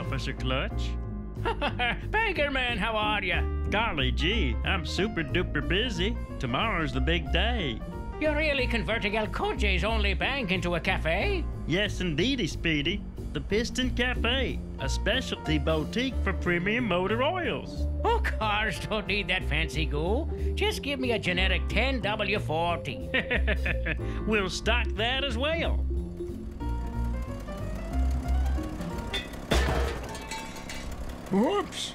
Officer Clutch. Bankerman, how are you? Golly gee, I'm super duper busy. Tomorrow's the big day. You're really converting El Coche's only bank into a cafe? Yes, indeedy, Speedy. The Piston Cafe, a specialty boutique for premium motor oils. Oh, cars don't need that fancy goo. Just give me a generic 10W40. we'll stock that as well. Whoops!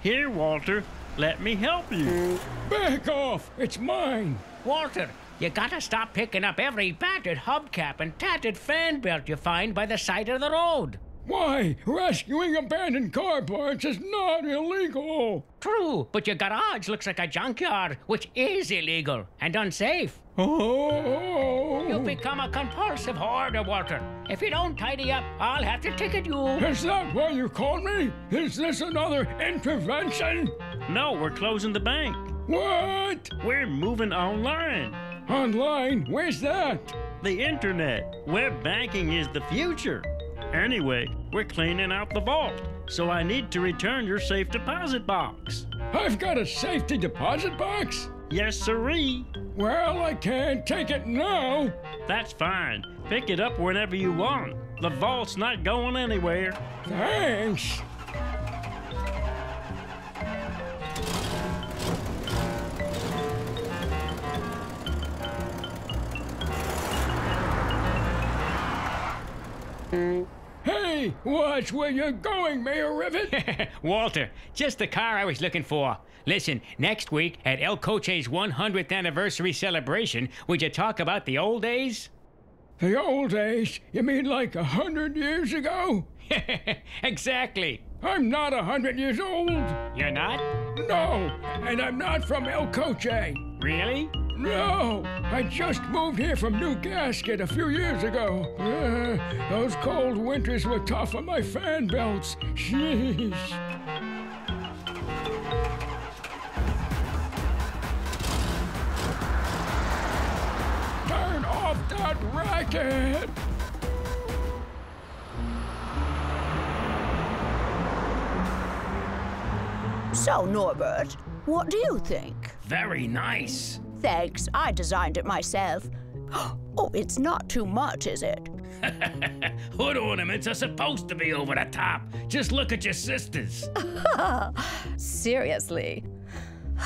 Here, Walter, let me help you. Hmm. Back off! It's mine! Walter, you gotta stop picking up every battered hubcap and tattered fan belt you find by the side of the road. Why? Rescuing abandoned car parts is not illegal. True, but your garage looks like a junkyard, which is illegal and unsafe. Oh! You've become a compulsive hoarder, Walter. If you don't tidy up, I'll have to ticket you. Is that why you called me? Is this another intervention? No, we're closing the bank. What? We're moving online. Online? Where's that? The internet. Web banking is the future. Anyway, we're cleaning out the vault, so I need to return your safe deposit box. I've got a safety deposit box? Yes, sirree. Well, I can't take it now. That's fine. Pick it up whenever you want. The vault's not going anywhere. Thanks. Hmm. Hey, watch where you're going, Mayor Rivet. Walter, just the car I was looking for. Listen, next week at El Coche's 100th anniversary celebration, would you talk about the old days? The old days? You mean like a hundred years ago? exactly. I'm not a hundred years old. You're not? No, and I'm not from El Coche. Really? No, I just moved here from New Gasket a few years ago. Uh, those cold winters were tough on my fan belts. Sheesh. Turn off that racket! So, Norbert, what do you think? Very nice. Thanks, I designed it myself. Oh, it's not too much, is it? Hood ornaments are supposed to be over the top. Just look at your sisters. Seriously.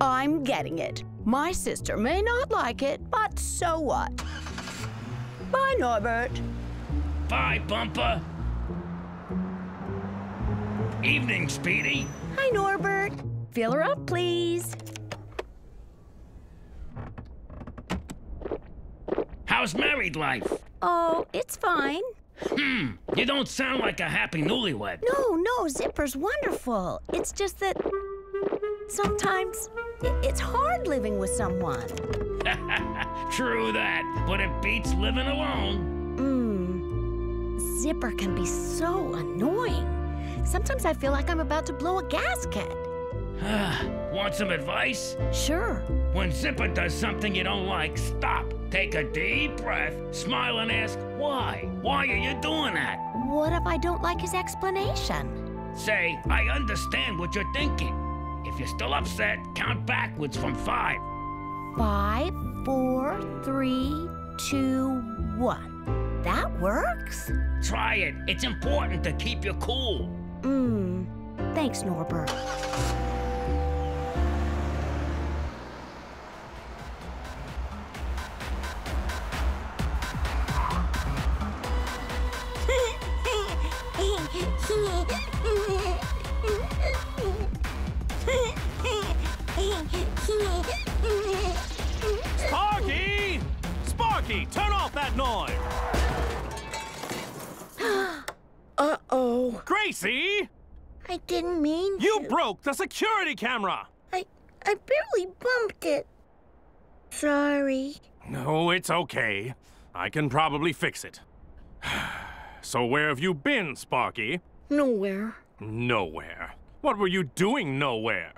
I'm getting it. My sister may not like it, but so what? Bye, Norbert. Bye, Bumper. Evening, Speedy. Hi, Norbert. Fill her up, please. How's married life? Oh, it's fine. Hmm, you don't sound like a happy newlywed. No, no, Zipper's wonderful. It's just that sometimes it's hard living with someone. True that, but it beats living alone. Mmm. Zipper can be so annoying. Sometimes I feel like I'm about to blow a gasket. Want some advice? Sure. When Zipper does something you don't like, stop. Take a deep breath, smile, and ask why. Why are you doing that? What if I don't like his explanation? Say, I understand what you're thinking. If you're still upset, count backwards from five. Five, four, three, two, one. That works? Try it. It's important to keep you cool. Mmm. Thanks, Norbert. Sparky! Sparky, turn off that noise! Uh-oh. Gracie! I didn't mean to- You to. broke the security camera! I I barely bumped it. Sorry. No, it's okay. I can probably fix it. So where have you been, Sparky? Nowhere. Nowhere. What were you doing nowhere?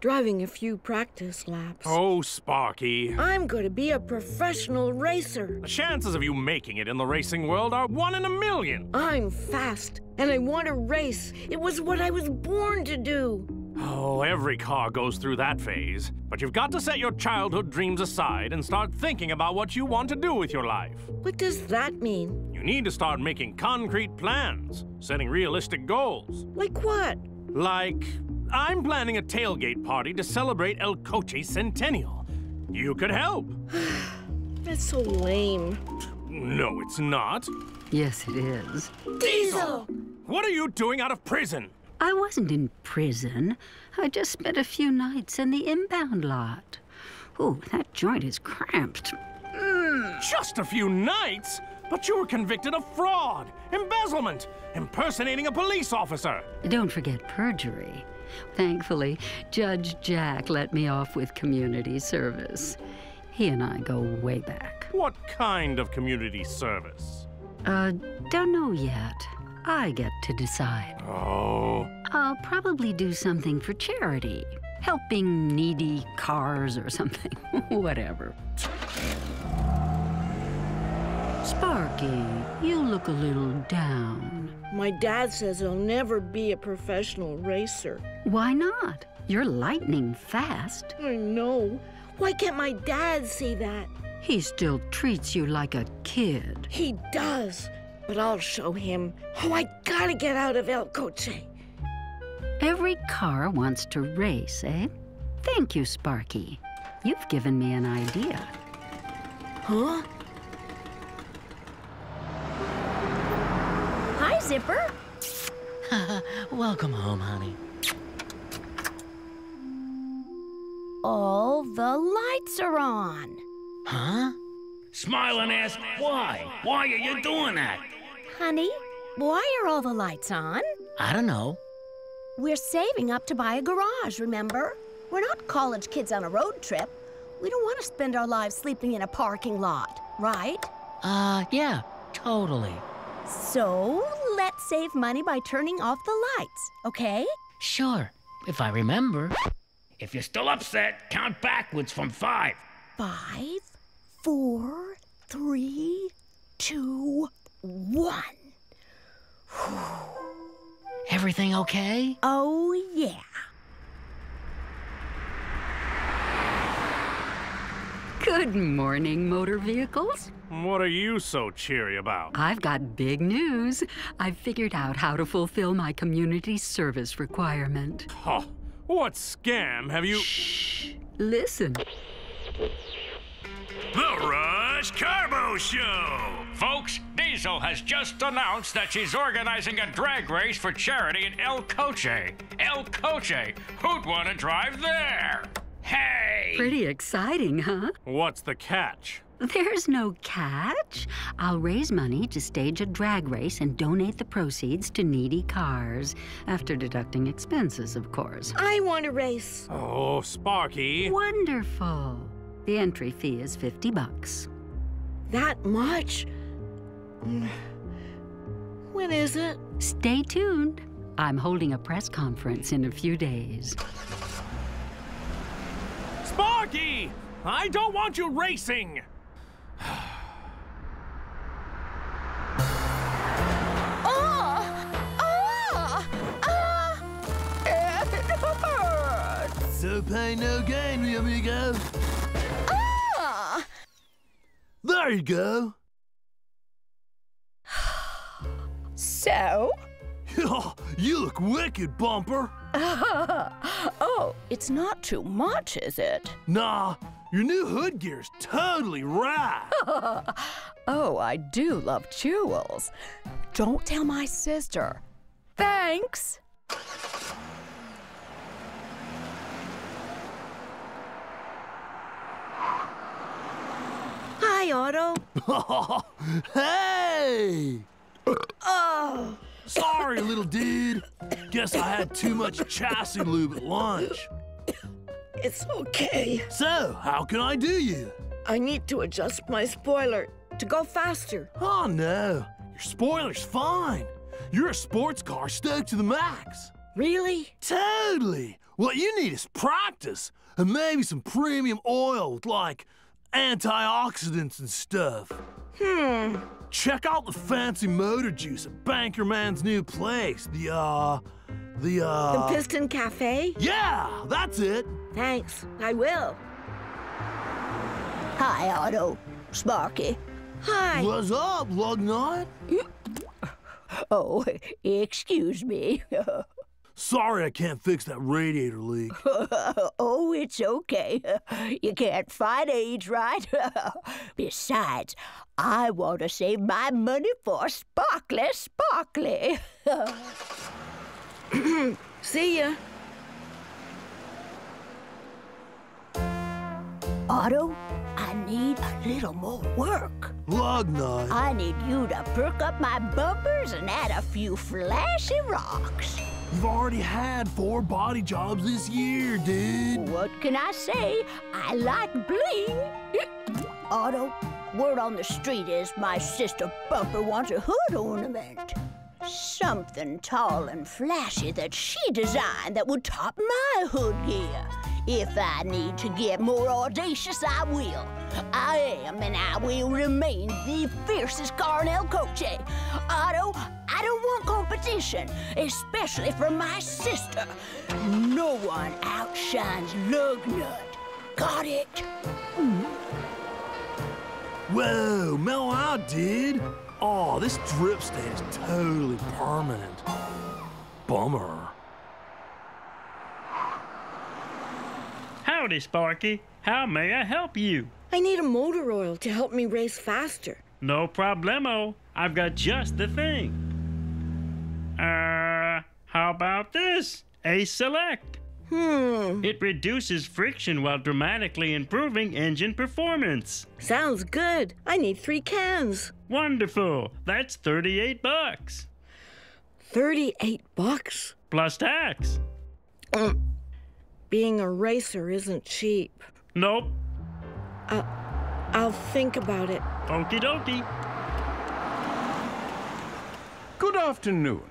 driving a few practice laps. Oh, Sparky. I'm going to be a professional racer. The chances of you making it in the racing world are one in a million. I'm fast, and I want to race. It was what I was born to do. Oh, every car goes through that phase. But you've got to set your childhood dreams aside and start thinking about what you want to do with your life. What does that mean? You need to start making concrete plans, setting realistic goals. Like what? Like, I'm planning a tailgate party to celebrate El Coche Centennial. You could help. That's so lame. No, it's not. Yes, it is. Diesel! What are you doing out of prison? I wasn't in prison. I just spent a few nights in the impound lot. Ooh, that joint is cramped. Just a few nights? But you were convicted of fraud, embezzlement, impersonating a police officer. Don't forget perjury. Thankfully, Judge Jack let me off with community service. He and I go way back. What kind of community service? Uh, don't know yet. I get to decide. Oh, I'll probably do something for charity. Helping needy cars or something. Whatever. Sparky, you look a little down. My dad says I'll never be a professional racer. Why not? You're lightning fast. I know. Why can't my dad say that? He still treats you like a kid. He does. But I'll show him. Oh, I gotta get out of El Coche. Every car wants to race, eh? Thank you, Sparky. You've given me an idea. Huh? Hi, Zipper. Welcome home, honey. All the lights are on. Huh? Smile and ask why. Why are you doing that? Honey, why are all the lights on? I don't know. We're saving up to buy a garage, remember? We're not college kids on a road trip. We don't want to spend our lives sleeping in a parking lot, right? Uh, yeah, totally. So let's save money by turning off the lights, okay? Sure, if I remember. If you're still upset, count backwards from five. Five, four, three, two, one. Everything okay? Oh, yeah. Good morning, motor vehicles. what are you so cheery about? I've got big news. I've figured out how to fulfill my community service requirement. Huh. What scam have you. Shh. Listen. The Rush Carbo Show! Folks, Diesel has just announced that she's organizing a drag race for charity in El Coche. El Coche! Who'd want to drive there? Hey! Pretty exciting, huh? What's the catch? There's no catch. I'll raise money to stage a drag race and donate the proceeds to needy cars, after deducting expenses, of course. I want to race. Oh, Sparky. Wonderful. The entry fee is 50 bucks. That much? When is it? Stay tuned. I'm holding a press conference in a few days. Sparky! I don't want you racing! Ah! Ah! Ah! So pain, no gain, mi amigo. There you go. So? you look wicked, Bumper. oh, it's not too much, is it? Nah, your new hood gear's totally rad. Oh, I do love jewels. Don't tell my sister. Thanks. Hi, Otto. hey! Oh, Sorry, little dude. Guess I had too much chassis lube at lunch. it's okay. So, how can I do you? I need to adjust my spoiler to go faster. Oh no, your spoiler's fine. You're a sports car stoked to the max. Really? Totally. What you need is practice and maybe some premium oil with like antioxidants and stuff. Hmm. Check out the fancy motor juice at Bankerman's new place. The, uh, the, uh... The. Piston Cafe? yeah, that's it. Thanks, I will. Hi, Otto. Sparky. Hi. What's up, Lugnut? Oh, excuse me. Sorry I can't fix that radiator leak. oh, it's okay. You can't fight age, right? Besides, I want to save my money for Sparkly Sparkly. See ya. Otto, I need a little more work. Lugnut. I need you to perk up my bumpers and add a few flashy rocks. You've already had four body jobs this year, dude. What can I say? I like bling. Otto, word on the street is my sister Bumper wants a hood ornament. Something tall and flashy that she designed that would top my hood gear. If I need to get more audacious, I will. I am and I will remain the fiercest car in El Coche. Otto, I don't want competition, especially from my sister. No one outshines Lugnut. Got it? Whoa, mellow I dude. Oh, this drip stain is totally permanent. Bummer. Howdy, Sparky. How may I help you? I need a motor oil to help me race faster. No problemo. I've got just the thing. Uh, how about this? A Select. Hmm. It reduces friction while dramatically improving engine performance. Sounds good. I need three cans. Wonderful. That's 38 bucks. 38 bucks? Plus tax. Mm. Being a racer isn't cheap. Nope. Uh, I'll think about it. Okie dokie. Good afternoon.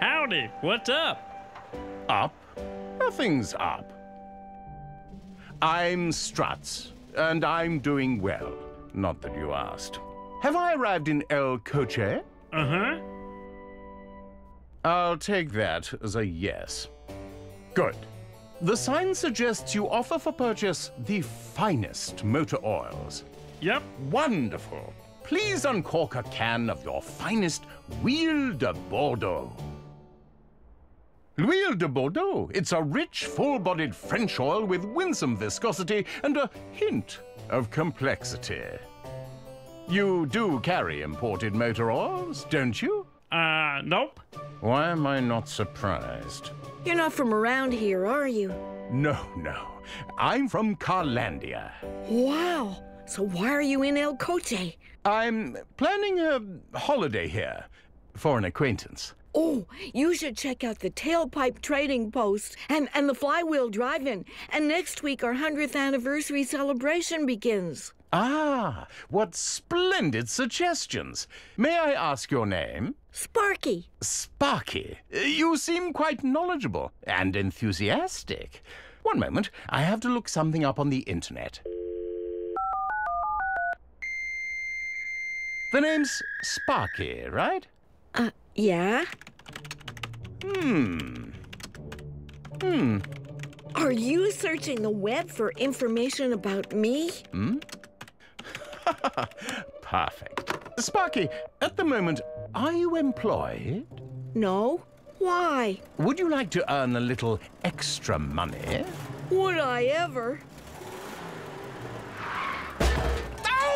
Howdy. What's up? Up? Nothing's up. I'm Struts, and I'm doing well. Not that you asked. Have I arrived in El Coche? Uh huh. I'll take that as a yes. Good. The sign suggests you offer for purchase the finest motor oils. Yep. Wonderful. Please uncork a can of your finest Huile de Bordeaux. L'huile de Bordeaux. It's a rich, full-bodied French oil with winsome viscosity and a hint of complexity. You do carry imported motor oils, don't you? Uh, nope. Why am I not surprised? You're not from around here, are you? No, no. I'm from Carlandia. Wow. So why are you in El Coche? I'm planning a holiday here for an acquaintance. Oh, you should check out the Tailpipe Trading Post and, and the Flywheel Drive-In. And next week, our 100th anniversary celebration begins. Ah, what splendid suggestions. May I ask your name? Sparky. Sparky. You seem quite knowledgeable and enthusiastic. One moment, I have to look something up on the internet. The name's Sparky, right? Uh, yeah? Hmm. Hmm. Are you searching the web for information about me? Hmm? Perfect. Sparky, at the moment, are you employed? No. Why? Would you like to earn a little extra money? Would I ever?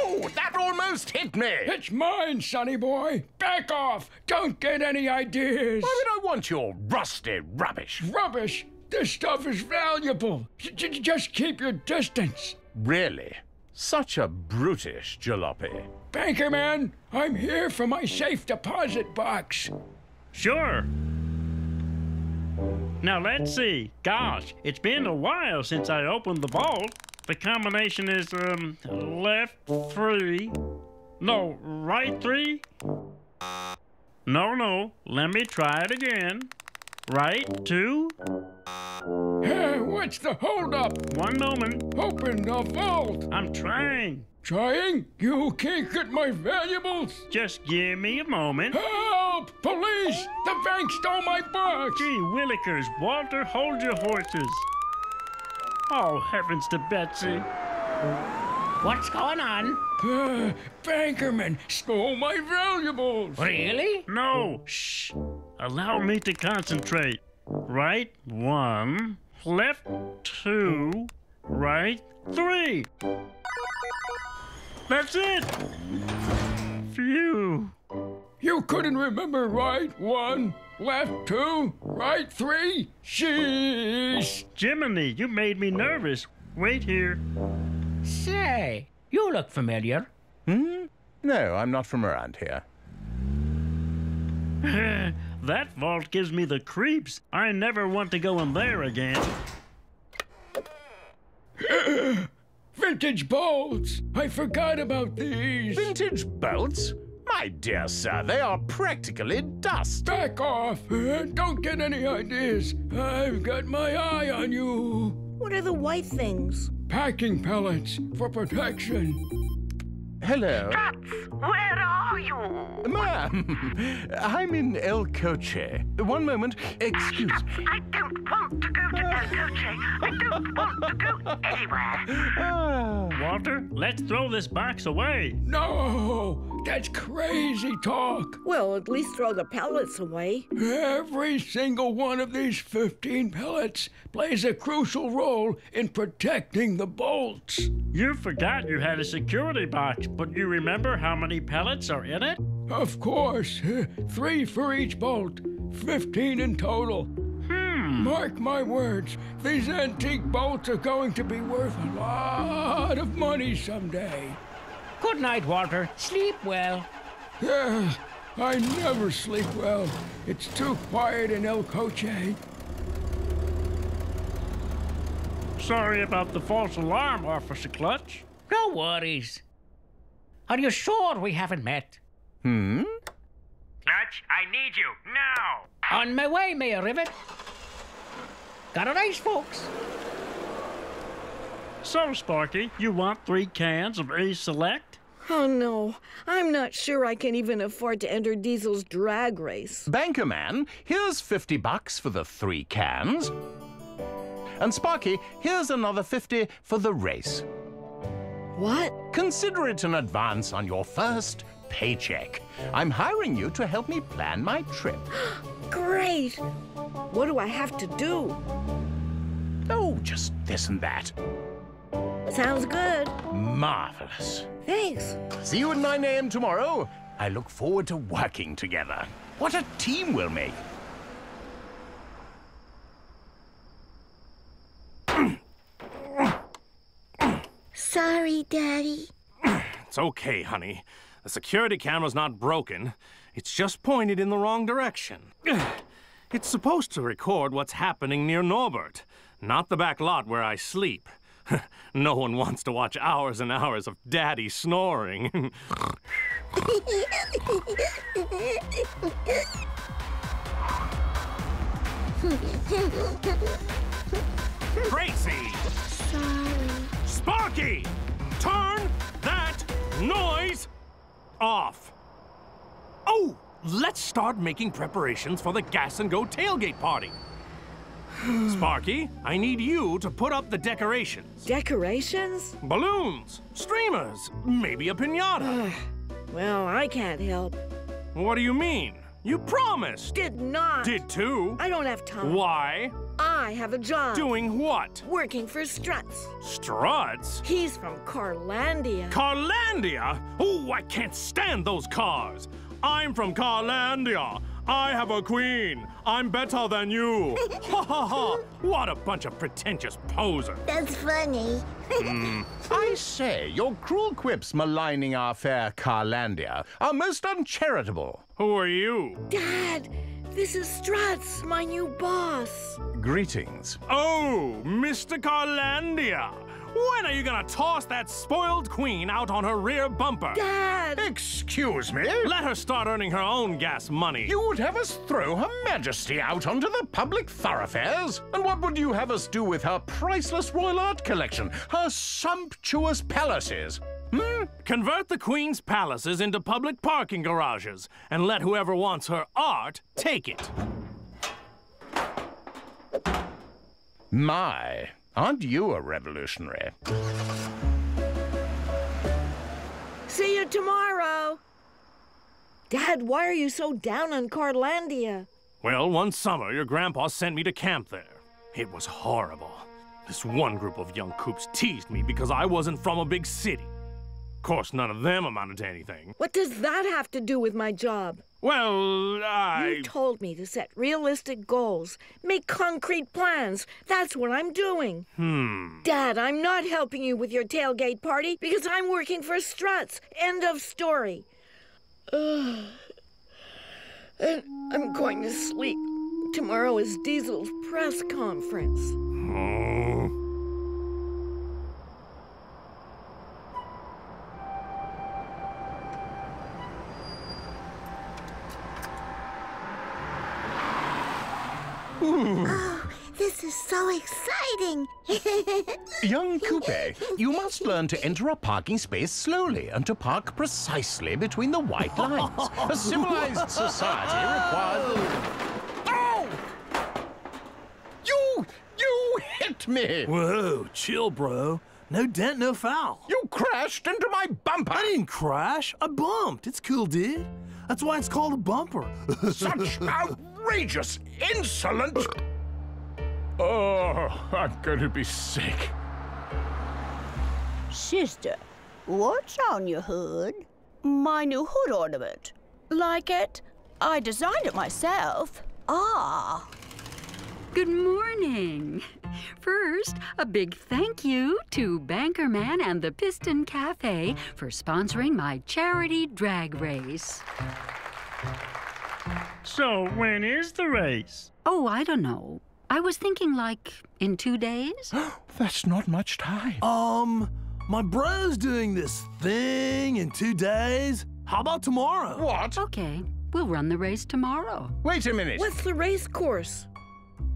Oh, that almost hit me! It's mine, sonny boy. Back off. Don't get any ideas. Why would I want your rusty rubbish? Rubbish. This stuff is valuable. J- j- just keep your distance. Really? Such a brutish jalopy. Bankerman, I'm here for my safe deposit box. Sure. Now let's see. Gosh, it's been a while since I opened the vault. The combination is um left three. No, right three. No, no. Let me try it again. right, two. Hey, what's the holdup? One moment. Open the vault. I'm trying. Trying? You can't get my valuables? Just give me a moment. Help! Police! The bank stole my bucks! Gee willikers, Walter, hold your horses. Oh, heavens to Betsy. What's going on? Uh, Bankerman stole my valuables! Really? No, shh. Allow me to concentrate. Right, one. Left, two. Right, three. That's it. Phew. You couldn't remember right one, left two, right three? Sheesh! Jiminy, you made me nervous. Wait here. Say, you look familiar. Hmm? No, I'm not from around here. that vault gives me the creeps. I never want to go in there again. Vintage bolts! I forgot about these! Vintage bolts? My dear sir, they are practically dust. Back off! Uh, don't get any ideas. I've got my eye on you. What are the white things? Packing pellets for protection. Hello. Struts, where are you? Ma'am, I'm in El Coche. One moment. Excuse me. I don't want to go to El Coche. I don't want to go anywhere. Ah. Walter, let's throw this box away. No! That's crazy talk! Well, at least throw the pellets away. Every single one of these 15 pellets plays a crucial role in protecting the bolts. You forgot you had a security box, but you remember how many pellets are in it? Of course. Three for each bolt. 15 in total. Hmm. Mark my words, these antique bolts are going to be worth a lot of money someday. Good night, Walter. Sleep well. Yeah, I never sleep well. It's too quiet in El Coche. Sorry about the false alarm, Officer Clutch. No worries. Are you sure we haven't met? Hmm? Clutch, I need you now. On my way, Mayor Rivet. Got a race, folks. So, Sparky, you want three cans of A Select? Oh no, I'm not sure I can even afford to enter Diesel's drag race. Bankerman, here's 50 bucks for the three cans. And Sparky, here's another 50 for the race. What? Consider it an advance on your first paycheck. I'm hiring you to help me plan my trip. Great! What do I have to do? Oh, just this and that. Sounds good. Marvelous. Thanks. See you at 9 a.m. tomorrow. I look forward to working together. What a team we'll make. Sorry, Daddy. It's okay, honey. The security camera's not broken. It's just pointed in the wrong direction. It's supposed to record what's happening near Norbert, not the back lot where I sleep. no one wants to watch hours and hours of Daddy snoring. Tracy! Sorry. Sparky! Turn that noise off! Oh, let's start making preparations for the Gas and Go tailgate party. Sparky, I need you to put up the decorations. Decorations? Balloons, streamers, maybe a pinata. Well, I can't help. what do you mean? You promised! Did not. Did too? I don't have time. Why? I have a job. Doing what? Working for Struts. Struts? He's from Carlandia. Carlandia? Oh, I can't stand those cars. I'm from Carlandia. I have a queen. I'm better than you. ha ha ha. What a bunch of pretentious posers. That's funny. Hmm. I say, your cruel quips maligning our fair Carlandia are most uncharitable. Who are you? Dad, This is Struts, my new boss. Greetings. Oh, Mr. Carlandia! When are you gonna toss that spoiled queen out on her rear bumper? Dad! Excuse me? Let her start earning her own gas money. You would have us throw Her Majesty out onto the public thoroughfares? And what would you have us do with her priceless royal art collection? Her sumptuous palaces? Hmm? Convert the queen's palaces into public parking garages and let whoever wants her art take it. My, aren't you a revolutionary? See you tomorrow. Dad, why are you so down on Carlandia? Well, one summer, your grandpa sent me to camp there. It was horrible. This one group of young coupes teased me because I wasn't from a big city. Of course, none of them amounted to anything. What does that have to do with my job? Well, I. You told me to set realistic goals, make concrete plans. That's what I'm doing. Hmm. Dad, I'm not helping you with your tailgate party because I'm working for Struts. End of story. Ugh. And I'm going to sleep. Tomorrow is Diesel's press conference. Oh this is so exciting. Young Coupe, you must learn to enter a parking space slowly and to park precisely between the white lines. A civilized society requires. Oh! You! You hit me! Whoa, chill, bro. No dent, no foul. You crashed into my bumper! I didn't crash. I bumped. It's cool, dude. That's why it's called a bumper. Such outrageous insolence! Oh, I'm going to be sick. Sister, what's on your hood? My new hood ornament. Like it? I designed it myself. Ah. Good morning. First, a big thank you to Bankerman and the Piston Cafe for sponsoring my charity drag race. So, when is the race? Oh, I don't know. I was thinking like in two days. That's not much time. Um, my bro's doing this thing in two days. How about tomorrow? What? Okay, we'll run the race tomorrow. Wait a minute. What's the race course?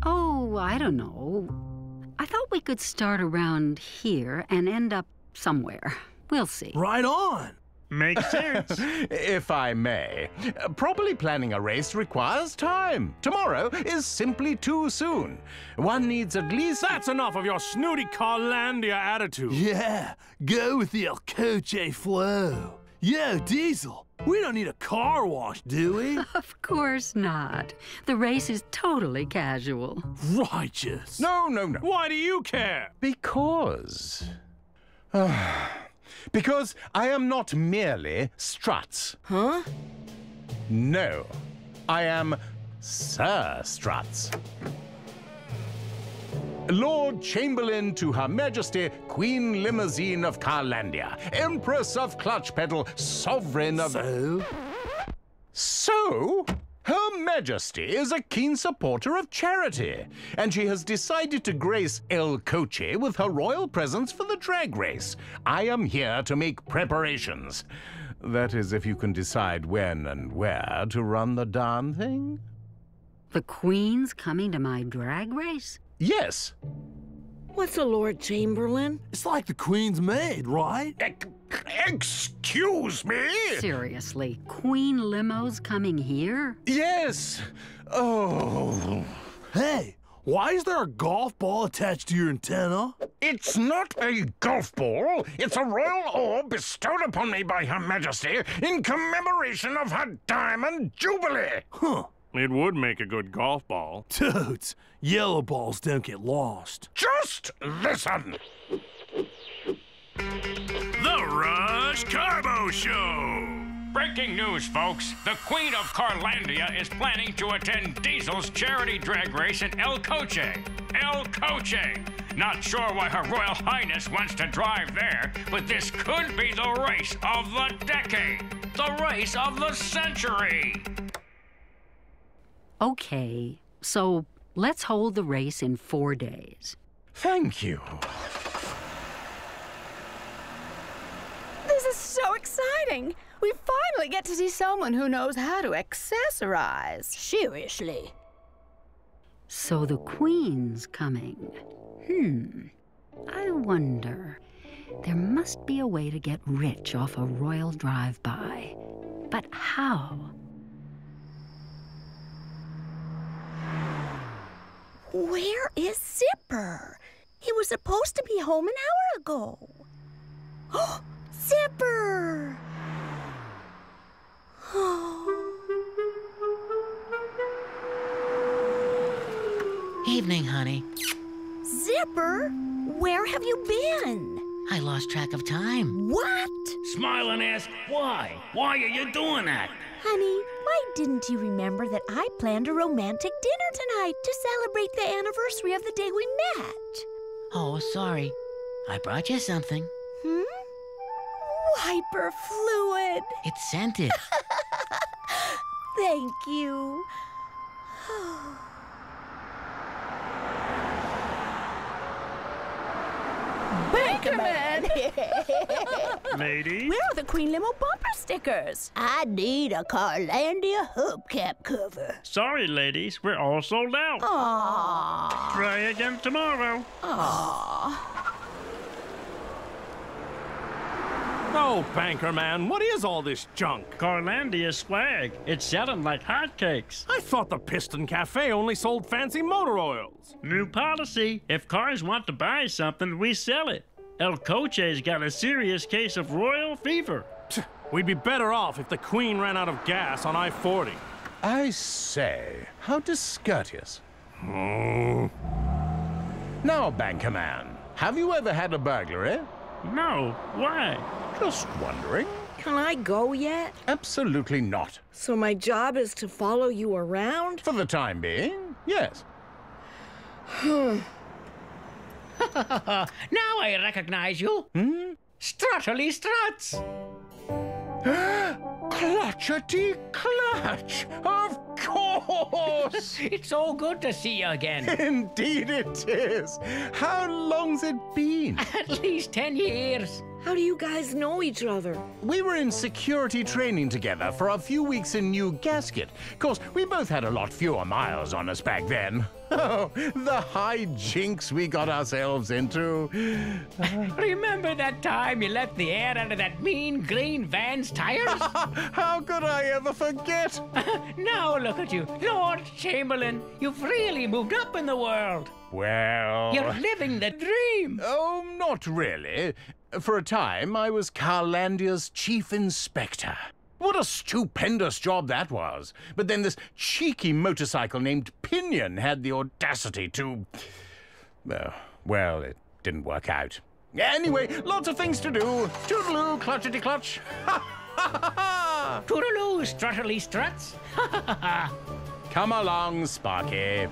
Oh, I don't know. I thought we could start around here and end up somewhere. We'll see. Right on. Makes sense. if I may, uh, properly planning a race requires time. Tomorrow is simply too soon. One needs at least. That's enough of your snooty Carlandia attitude. Yeah, go with the El Coche flow. Yo, Diesel, we don't need a car wash, do we? Of course not. The race is totally casual. Righteous. No, no, no. Why do you care? Because. because I am not merely Struts. Huh? No, I am Sir Struts. Lord Chamberlain to Her Majesty Queen Limousine of Carlandia, Empress of Clutch Pedal, Sovereign of. So? So? Her Majesty is a keen supporter of charity, and she has decided to grace El Coche with her royal presence for the drag race. I am here to make preparations. That is, if you can decide when and where to run the darn thing. The Queen's coming to my drag race? Yes. What's a Lord Chamberlain? It's like the Queen's maid, right? Excuse me? Seriously, Queen Limo's coming here? Yes. Oh. Hey, why is there a golf ball attached to your antenna? It's not a golf ball. It's a royal orb bestowed upon me by Her Majesty in commemoration of her Diamond Jubilee. Huh. It would make a good golf ball. Toads, yellow balls don't get lost. Just listen. The Rush Carbo Show! Breaking news, folks. The Queen of Carlandia is planning to attend Diesel's charity drag race in El Coche. El Coche! Not sure why Her Royal Highness wants to drive there, but this could be the race of the decade. The race of the century. Okay, so let's hold the race in four days. Thank you. This is so exciting! We finally get to see someone who knows how to accessorize. Seriously. So the Queen's coming. Hmm. I wonder. There must be a way to get rich off a royal drive-by. But how? Where is Zipper? He was supposed to be home an hour ago. Oh, Zipper! Evening, honey. Zipper, where have you been? I lost track of time. What? Smile and ask why. Why are you doing that? Honey, why didn't you remember that I planned a romantic dinner tonight to celebrate the anniversary of the day we met? Oh, sorry. I brought you something. Hmm? Wiper fluid. It's scented. Thank you. Bankerman! Ladies? Where are the Queen Limo bumper stickers? I need a Carlandia hubcap cover. Sorry, ladies, we're all sold out. Aww. Try again tomorrow. Aww. Oh, Bankerman, what is all this junk? Carlandia swag. It's selling like hotcakes. I thought the Piston Cafe only sold fancy motor oils. New policy. If cars want to buy something, we sell it. El Coche's got a serious case of royal fever. We'd be better off if the Queen ran out of gas on I 40. I say, how discourteous. Oh. Now, Bankerman, have you ever had a burglary? No. Why? Just wondering. Can I go yet? Absolutely not. So my job is to follow you around? For the time being, yes. now I recognize you. Hmm? Strutterly Struts. Clutchety clutch! Of course! it's so good to see you again. Indeed it is. How long's it been? At least ten years. How do you guys know each other? We were in security training together for a few weeks in New Gasket. Of course, we both had a lot fewer miles on us back then. Oh, the high jinks we got ourselves into. Remember that time you let the air out of that mean green van's tires? How could I ever forget? now look at you, Lord Chamberlain. You've really moved up in the world. Well. You're living the dream. Oh, not really. For a time, I was Carlandia's chief inspector. What a stupendous job that was. But then this cheeky motorcycle named Pinion had the audacity to. Uh, well, it didn't work out. Anyway, lots of things to do. Toodaloo, clutchety clutch. Ha ha ha! Toodaloo, strutterly struts. Ha ha ha! Come along, Sparky.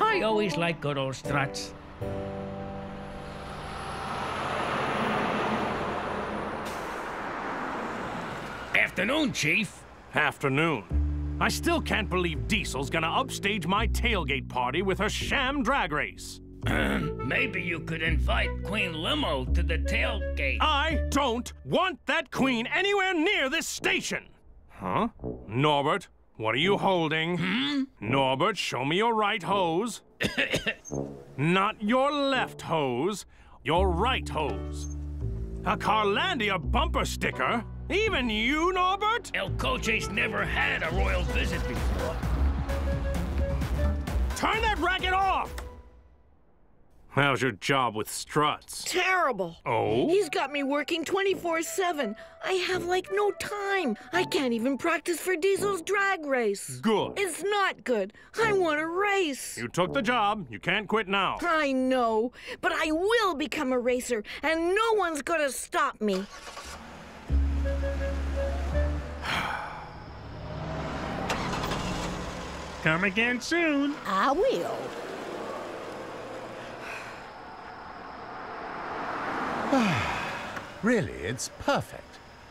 I always like good old struts. Afternoon, Chief. Afternoon. I still can't believe Diesel's gonna upstage my tailgate party with her sham drag race. Maybe you could invite Queen Limo to the tailgate. I don't want that queen anywhere near this station. Huh? Norbert, what are you holding? Hmm? Norbert, show me your right hose. Not your left hose, your right hose. A Carlandia bumper sticker? Even you, Norbert? El Coche's never had a royal visit before. Turn that racket off! How's your job with struts? Terrible. Oh? He's got me working 24 7. I have like no time. I can't even practice for Diesel's drag race. Good. It's not good. I want to race. You took the job. You can't quit now. I know, but I will become a racer, and no one's gonna stop me. Come again soon. I will. really, it's perfect.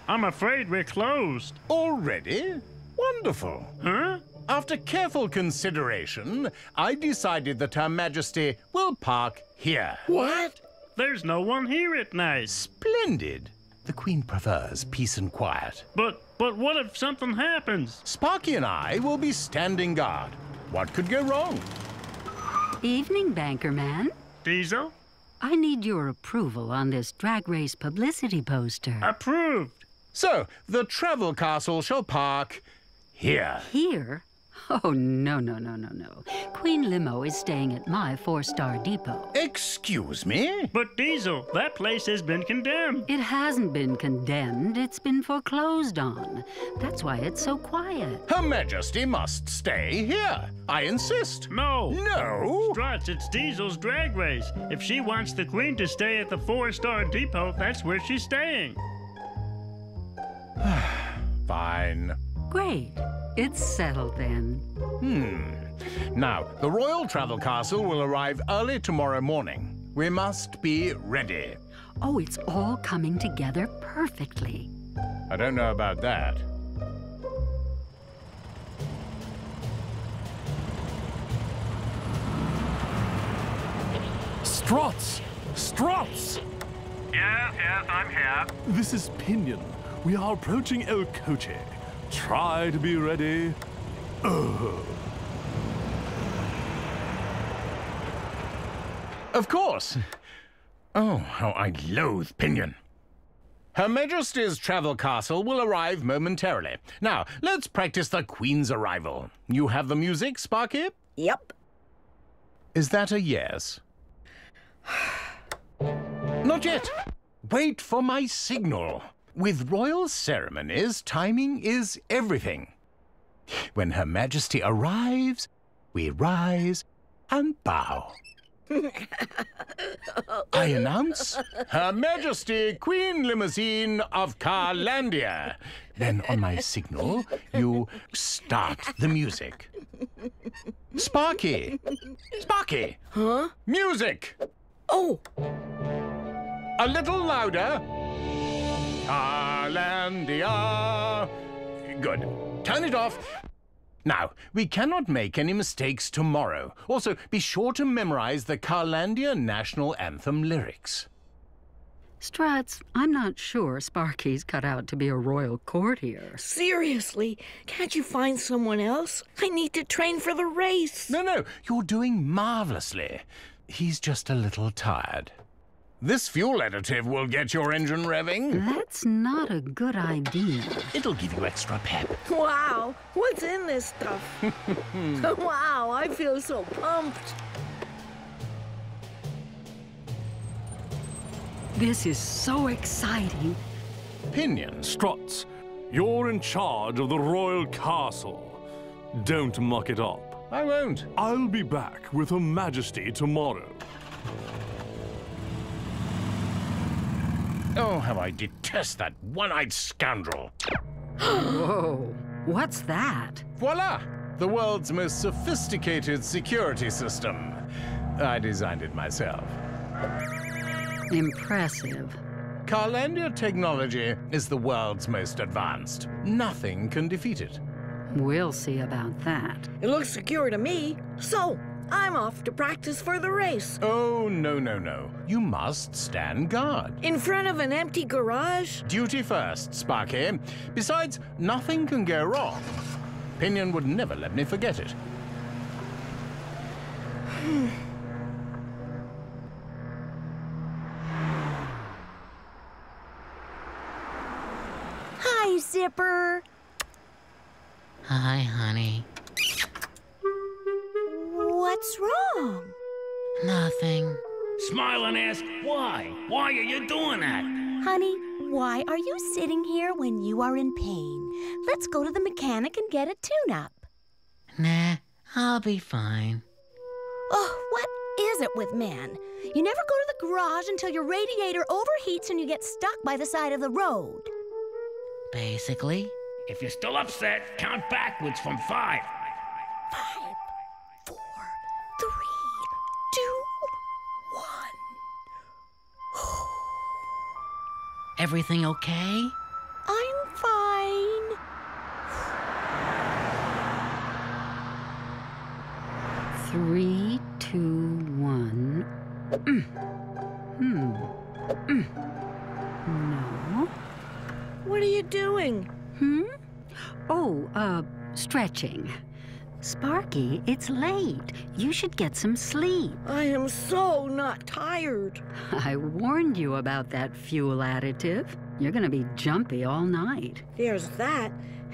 I'm afraid we're closed. Already? Wonderful. Huh? After careful consideration, I decided that Her Majesty will park here. What? There's no one here at night. Splendid. The Queen prefers peace and quiet. But but what if something happens? Sparky and I will be standing guard. What could go wrong? Evening, Bankerman. Diesel? I need your approval on this drag race publicity poster. Approved. So, the travel castle shall park here. Here? Oh, no, no, no, no, no. Queen Limo is staying at my four star depot. Excuse me? But Diesel, that place has been condemned. It hasn't been condemned, it's been foreclosed on. That's why it's so quiet. Her Majesty must stay here. I insist. No. No? Struts, it's Diesel's drag race. If she wants the Queen to stay at the four star depot, that's where she's staying. Fine. Great. It's settled then. Hmm. Now, the Royal Travel Castle will arrive early tomorrow morning. We must be ready. Oh, it's all coming together perfectly. I don't know about that. Struts! Struts! Yes, yes, I'm here. This is Pinion. We are approaching El Coche. Try to be ready. Ugh. Of course. Oh, how I loathe Pinion. Her Majesty's Travel Castle will arrive momentarily. Now, let's practice the Queen's arrival. You have the music, Sparky? Yep. Is that a yes? Not yet. Wait for my signal. With royal ceremonies, timing is everything. When Her Majesty arrives, we rise and bow. I announce Her Majesty Queen Limousine of Carlandia. Then, on my signal, you start the music. Sparky! Sparky! Huh? Music! Oh! A little louder. Carlandia. Good. Turn it off. Now, we cannot make any mistakes tomorrow. Also, be sure to memorize the Carlandia National Anthem lyrics. Struts, I'm not sure Sparky's cut out to be a royal courtier. Seriously, can't you find someone else? I need to train for the race. No, no, you're doing marvelously. He's just a little tired. This fuel additive will get your engine revving. That's not a good idea. It'll give you extra pep. Wow, what's in this stuff? wow, I feel so pumped. This is so exciting. Pinion. Struts, you're in charge of the royal castle. Don't muck it up. I won't. I'll be back with Her Majesty tomorrow. Oh, how I detest that one-eyed scoundrel. Whoa, what's that? Voila! The world's most sophisticated security system. I designed it myself. Impressive. Carlandia technology is the world's most advanced. Nothing can defeat it. We'll see about that. It looks secure to me. So, I'm off to practice for the race. Oh, no, no, no. You must stand guard. In front of an empty garage? Duty first, Sparky. Besides, nothing can go wrong. Pinion would never let me forget it. Hi, Zipper. Hi, honey. What's wrong? Nothing. Smile and ask why. Why are you doing that? Honey, why are you sitting here when you are in pain? Let's go to the mechanic and get a tune up. Nah, I'll be fine. Oh, what is it with men? You never go to the garage until your radiator overheats and you get stuck by the side of the road. Basically. If you're still upset, count backwards from five. Five, Everything okay? I'm fine. Three, two, one. Mm. Hmm. Mm. No. What are you doing? Hmm? Oh, uh, stretching. Sparky, it's late. You should get some sleep. I am so not tired. I warned you about that fuel additive. You're gonna be jumpy all night. There's that,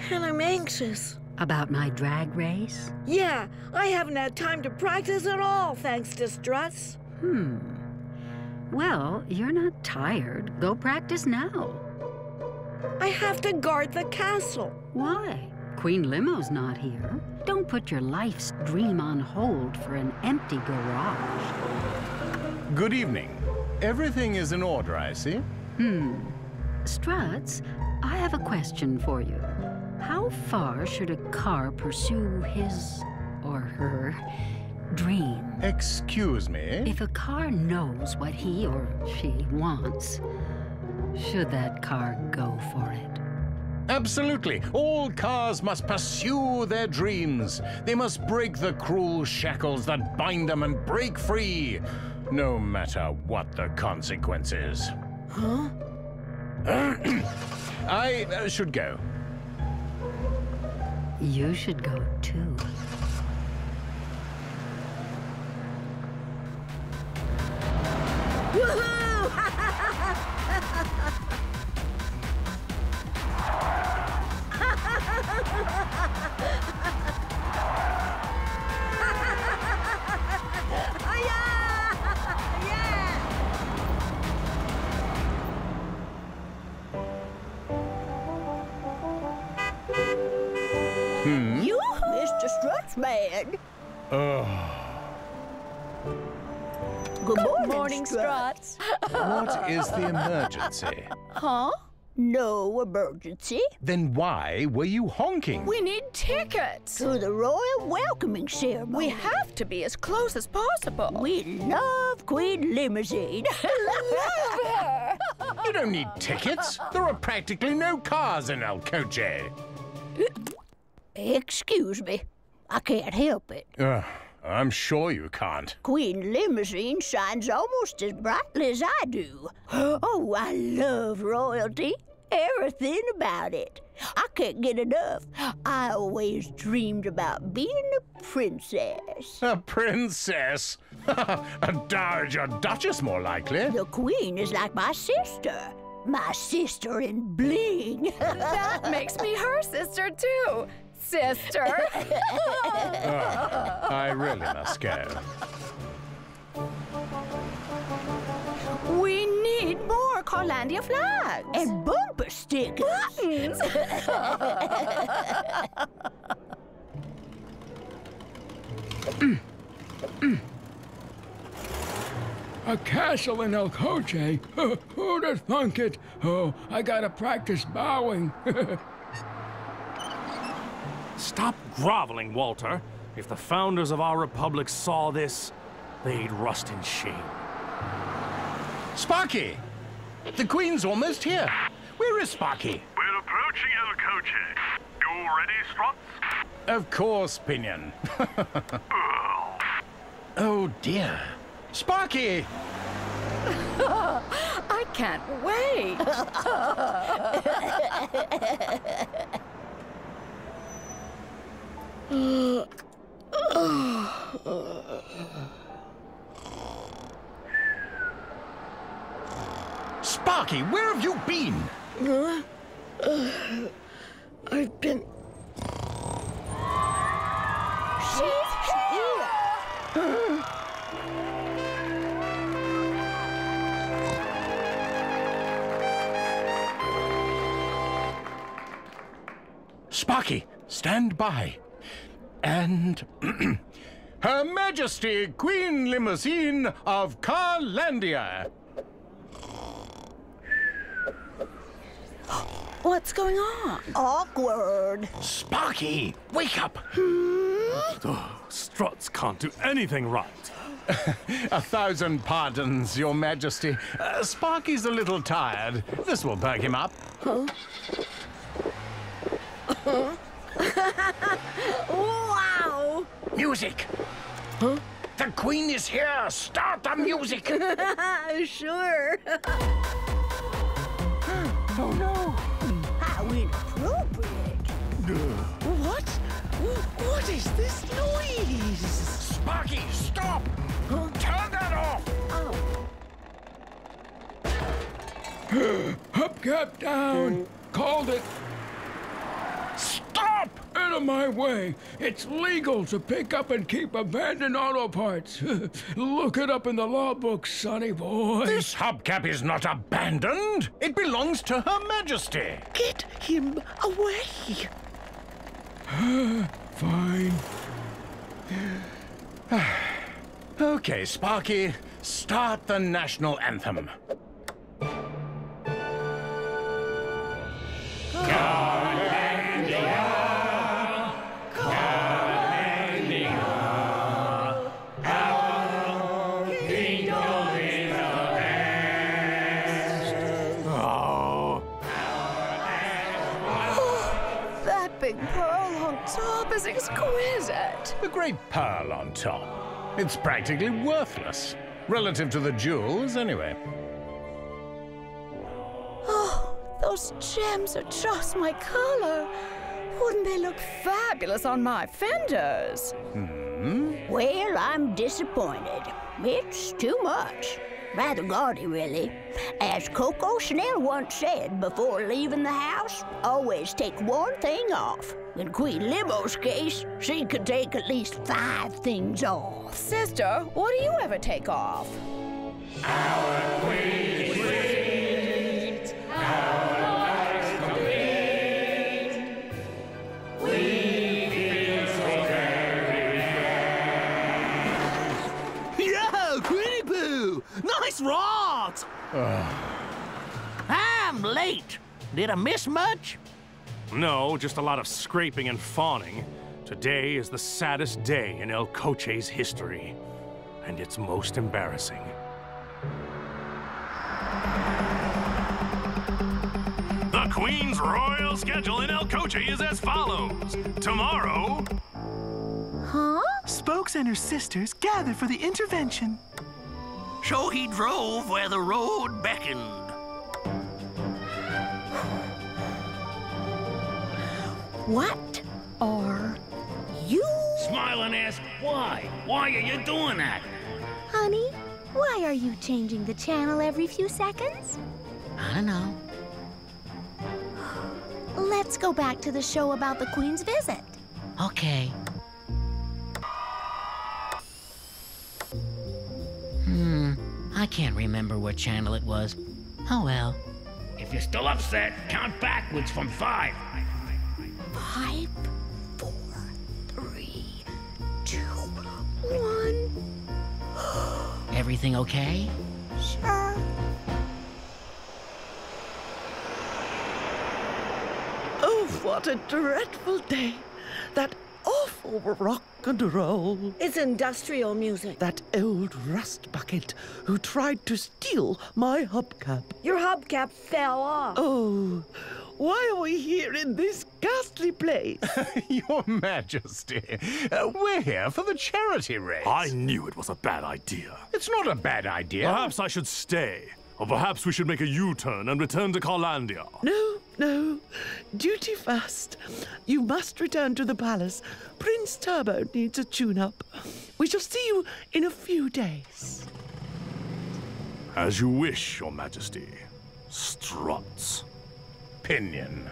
and I'm anxious. About my drag race? Yeah, I haven't had time to practice at all thanks to Struts. Hmm. Well, you're not tired. Go practice now. I have to guard the castle. Why? Queen Limo's not here. Don't put your life's dream on hold for an empty garage. Good evening. Everything is in order, I see. Hmm. Struts, I have a question for you. How far should a car pursue his or her dream? Excuse me? If a car knows what he or she wants, should that car go for it? Absolutely. All cars must pursue their dreams. They must break the cruel shackles that bind them and break free, no matter what the consequences. Huh? I uh, should go. You should go too. Hmm? Mr. Strutsman. Oh. Good morning, morning, Struts. What is the emergency? Huh? No emergency. Then why were you honking? We need tickets. To the royal welcoming ceremony. We have to be as close as possible. We love Queen Limousine. love her. You don't need tickets. There are practically no cars in El Coche. Excuse me. I can't help it. Ugh, I'm sure you can't. Queen Limousine shines almost as brightly as I do. Oh, I love royalty. Everything about it. I can't get enough. I always dreamed about being a princess. A princess? a dowager duchess, more likely. The queen is like my sister. My sister in bling. that makes me her sister, too. Sister. Oh, I really must go. We need more Carlandia flags. And bumper stickers. Buttons. A castle in El Coche? Who'd have thunk it? Oh, I gotta practice bowing. Stop groveling, Walter. If the founders of our republic saw this, they'd rust in shame. Sparky! The Queen's almost here. Where is Sparky? We're approaching El Coche. You ready, Struts? Of course, Pinion. oh dear. Sparky! I can't wait. Sparky, where have you been? Huh? Uh, I've been. She's here. Sparky, stand by. And. Her Majesty Queen Limousine of Carlandia. What's going on? Awkward. Sparky, wake up! Oh, Struts can't do anything right. A thousand pardons, Your Majesty. Uh, Sparky's a little tired. This will perk him up. Huh? wow! Music! Huh? The Queen is here! Start the music! sure. oh no! How inappropriate. What? What is this noise? Sparky, stop! Turn that off! Oh. Hubcap down. Mm. Called it. Stop! Out of my way. It's legal to pick up and keep abandoned auto parts. Look it up in the law book, sonny boy. This hubcap is not abandoned. It belongs to Her Majesty. Get him away. Fine. okay, Sparky, start the national anthem. Is exquisite. The great pearl on top. It's practically worthless. Relative to the jewels, anyway. Oh, those gems are just my color. Wouldn't they look fabulous on my fenders? Hmm? Well, I'm disappointed. It's too much. Rather gaudy, really. As Coco Chanel once said before leaving the house, always take one thing off. In Queen Limo's case, she could take at least five things off. Sister, what do you ever take off? Yo, Pooh! Nice rocks! I'm late. Did I miss much? No, just a lot of scraping and fawning. Today is the saddest day in El Coche's history. And it's most embarrassing. The Queen's royal schedule in El Coche is as follows. Tomorrow, Huh? Spokes and her sisters gather for the intervention. So he drove where the road beckoned. What are you? Smile and ask why. Why are you doing that? Honey, why are you changing the channel every few seconds? I don't know. Let's go back to the show about the Queen's visit. Okay. Hmm, I can't remember what channel it was. Oh well. If you're still upset, count backwards from five. Five, four, three, two, one. Everything okay? Sure. Oh, what a dreadful day. That awful rock and roll. It's industrial music. That old rust bucket who tried to steal my hubcap. Your hubcap fell off. Oh, why are we here in this ghastly place? Your Majesty, uh, we're here for the charity race. I knew it was a bad idea. It's not a bad idea. Perhaps I should stay. Or perhaps we should make a U-turn and return to Carlandia. No, no. Duty first. You must return to the palace. Prince Turbo needs a tune-up. We shall see you in a few days. As you wish, Your Majesty. Struts. Pinion.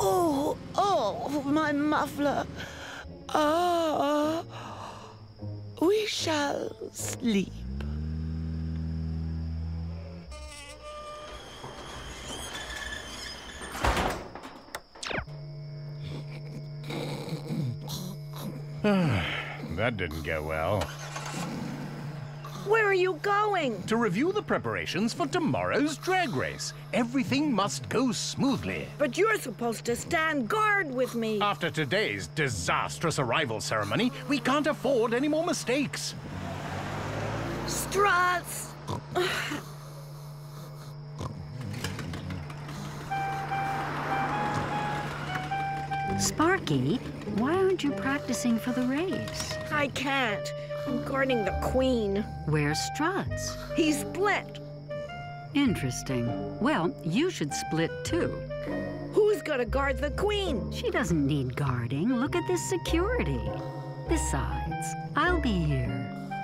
Oh, oh, my muffler. Ah, we shall sleep. that didn't go well. Where are you going? To review the preparations for tomorrow's drag race. Everything must go smoothly. But you're supposed to stand guard with me. After today's disastrous arrival ceremony, we can't afford any more mistakes. Struts! Sparky, why aren't you practicing for the race? I can't. I'm guarding the queen. Where's Struts? He's split. Interesting. Well, you should split too. Who's gonna guard the queen? She doesn't need guarding. Look at this security. Besides, I'll be here.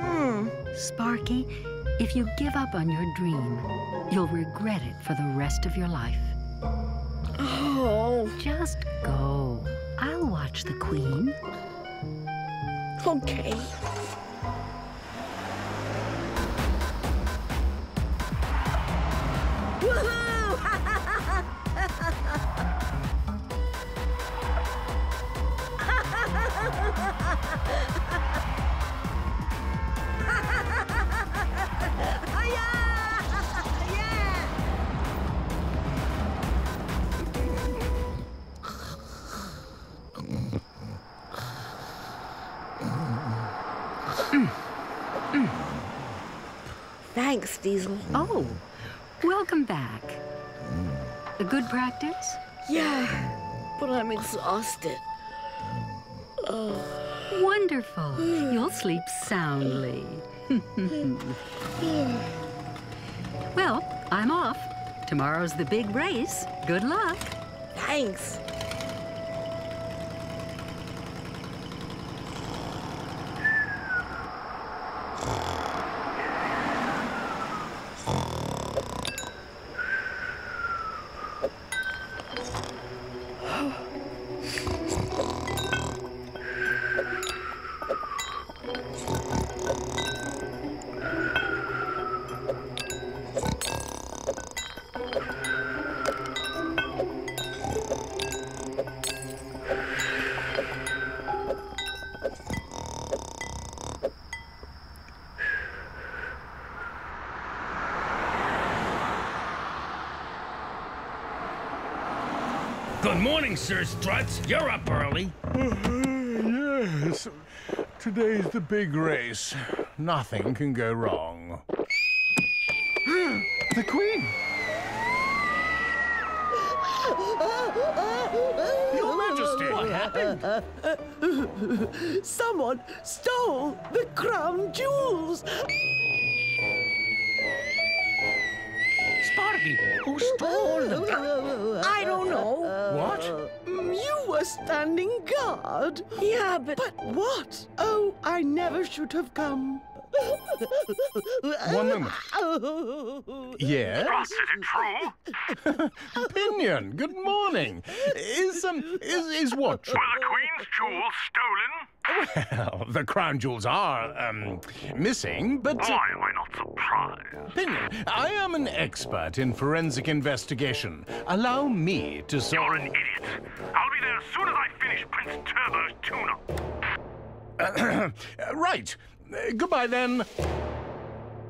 Hmm. Sparky, if you give up on your dream, you'll regret it for the rest of your life. Oh. Just go. I'll watch the queen. Okay. Thanks, Diesel. Oh, welcome back. A good practice? Yeah, but I'm exhausted. Oh. Wonderful. Mm. You'll sleep soundly. well, I'm off. Tomorrow's the big race. Good luck. Thanks. Morning, Sir Struts. You're up early. yes. Today's the big race. Nothing can go wrong. the Queen! Your Majesty! What happened? Someone stole the crown jewels. Sparky, who stole the I don't know. What? Mm, you were standing guard. Yeah, but. But what? Oh, I never should have come. One moment. Yes? Is it true? Pinion, good morning. Is, um, is, is what true? Were the Queen's jewels stolen? Well, the crown jewels are, um, missing, but... uh, Why am I not surprised? Pinion, I am an expert in forensic investigation. Allow me to solve... You're an idiot. I'll be there as soon as I finish Prince Turbo's tuna. right. Uh, goodbye, then.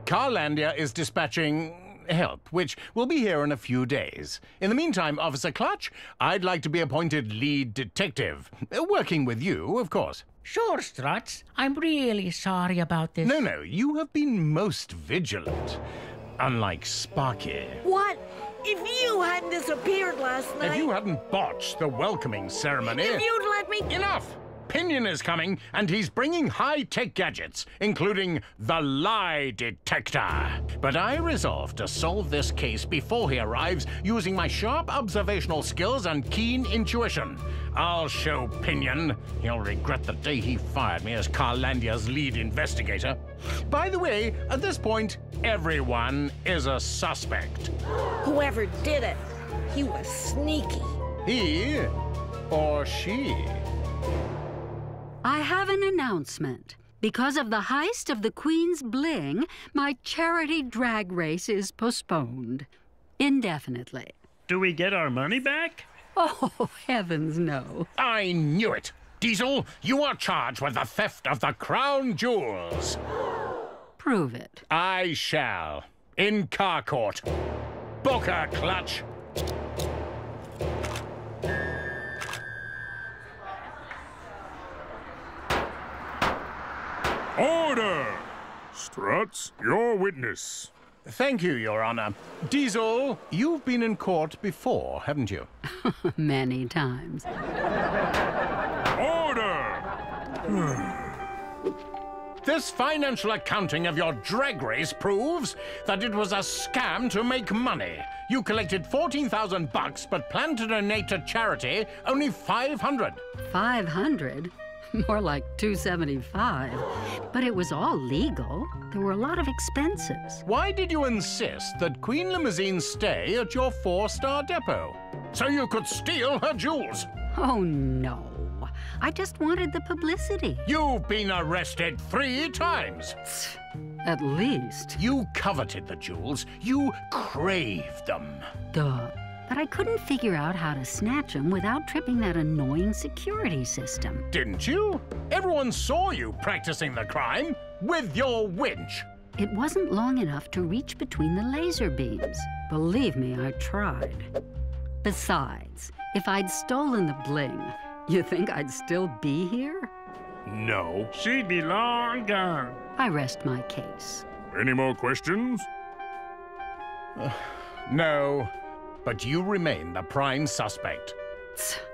Carlandia is dispatching help, which will be here in a few days. In the meantime, Officer Clutch, I'd like to be appointed lead detective. Uh, Working with you, of course. Sure, Struts. I'm really sorry about this. No, no, you have been most vigilant. Unlike Sparky. What? If you hadn't disappeared last night. If you hadn't botched the welcoming ceremony. If you'd let me. Enough! Pinion is coming, and he's bringing high tech gadgets, including the lie detector. But I resolve to solve this case before he arrives using my sharp observational skills and keen intuition. I'll show Pinion. He'll regret the day he fired me as Carlandia's lead investigator. By the way, at this point, everyone is a suspect. Whoever did it, he was sneaky. He or she. I have an announcement. Because of the heist of the Queen's bling, my charity drag race is postponed. Indefinitely. Do we get our money back? Oh, heavens no. I knew it. Diesel, you are charged with the theft of the crown jewels. Prove it. I shall. In car court. Booker clutch. Order! Struts, your witness. Thank you, Your Honor. Diesel, you've been in court before, haven't you? Many times. Order! Hmm. this financial accounting of your drag race proves that it was a scam to make money. You collected 14,000 bucks but planned to donate to charity only 500. 500? More like 275. But it was all legal. There were a lot of expenses. Why did you insist that Queen Limousine stay at your four-star depot? So you could steal her jewels? Oh, no. I just wanted the publicity. You've been arrested three times. At least. You coveted the jewels. You craved them. Duh. But I couldn't figure out how to snatch them without tripping that annoying security system. Didn't you? Everyone saw you practicing the crime with your winch. It wasn't long enough to reach between the laser beams. Believe me, I tried. Besides, if I'd stolen the bling, you think I'd still be here? No. She'd be long gone. I rest my case. Any more questions? No, but you remain the prime suspect.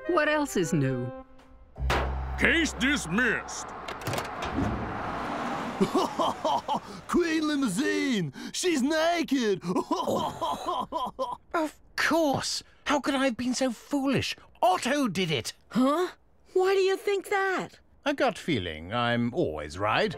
What else is new? Case dismissed. Queen Limousine! She's naked! Of course! How could I have been so foolish? Otto did it! Huh? Why do you think that? A gut feeling. I'm always right.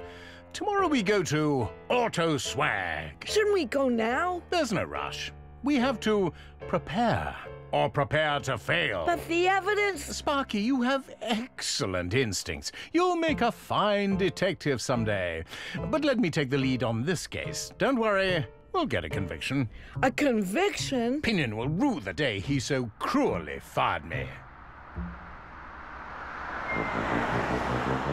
Tomorrow we go to Auto Swag. Shouldn't we go now? There's no rush. We have to prepare. Or prepare to fail. But the evidence. Sparky, you have excellent instincts. You'll make a fine detective someday. But let me take the lead on this case. Don't worry, we'll get a conviction. A conviction? Pinion will rue the day he so cruelly fired me.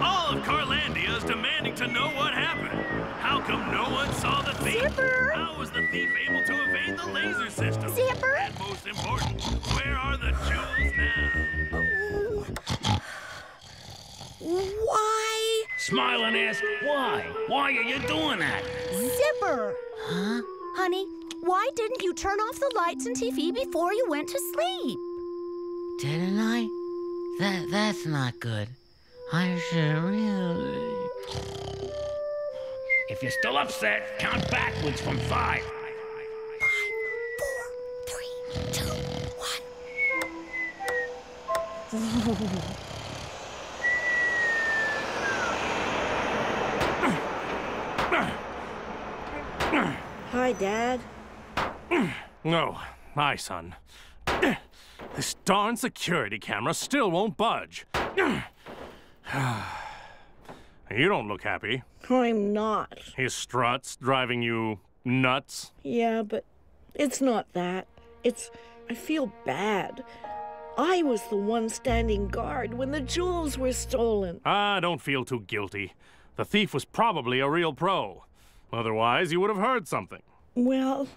All of Carlandia is demanding to know what happened. How come no one saw the thief? Zipper! How was the thief able to evade the laser system? Zipper! And most important, where are the jewels now? Why? Smile and ask why. Why are you doing that? Zipper! Huh? Honey, why didn't you turn off the lights and TV before you went to sleep? Didn't I? That that's not good. I should really. If you're still upset, count backwards from five. Hi, Dad. No, hi, son. This darn security camera still won't budge. You don't look happy. I'm not. His struts driving you nuts. Yeah, but it's not that. It's. I feel bad. I was the one standing guard when the jewels were stolen. Ah, don't feel too guilty. The thief was probably a real pro. Otherwise, you would have heard something. Well,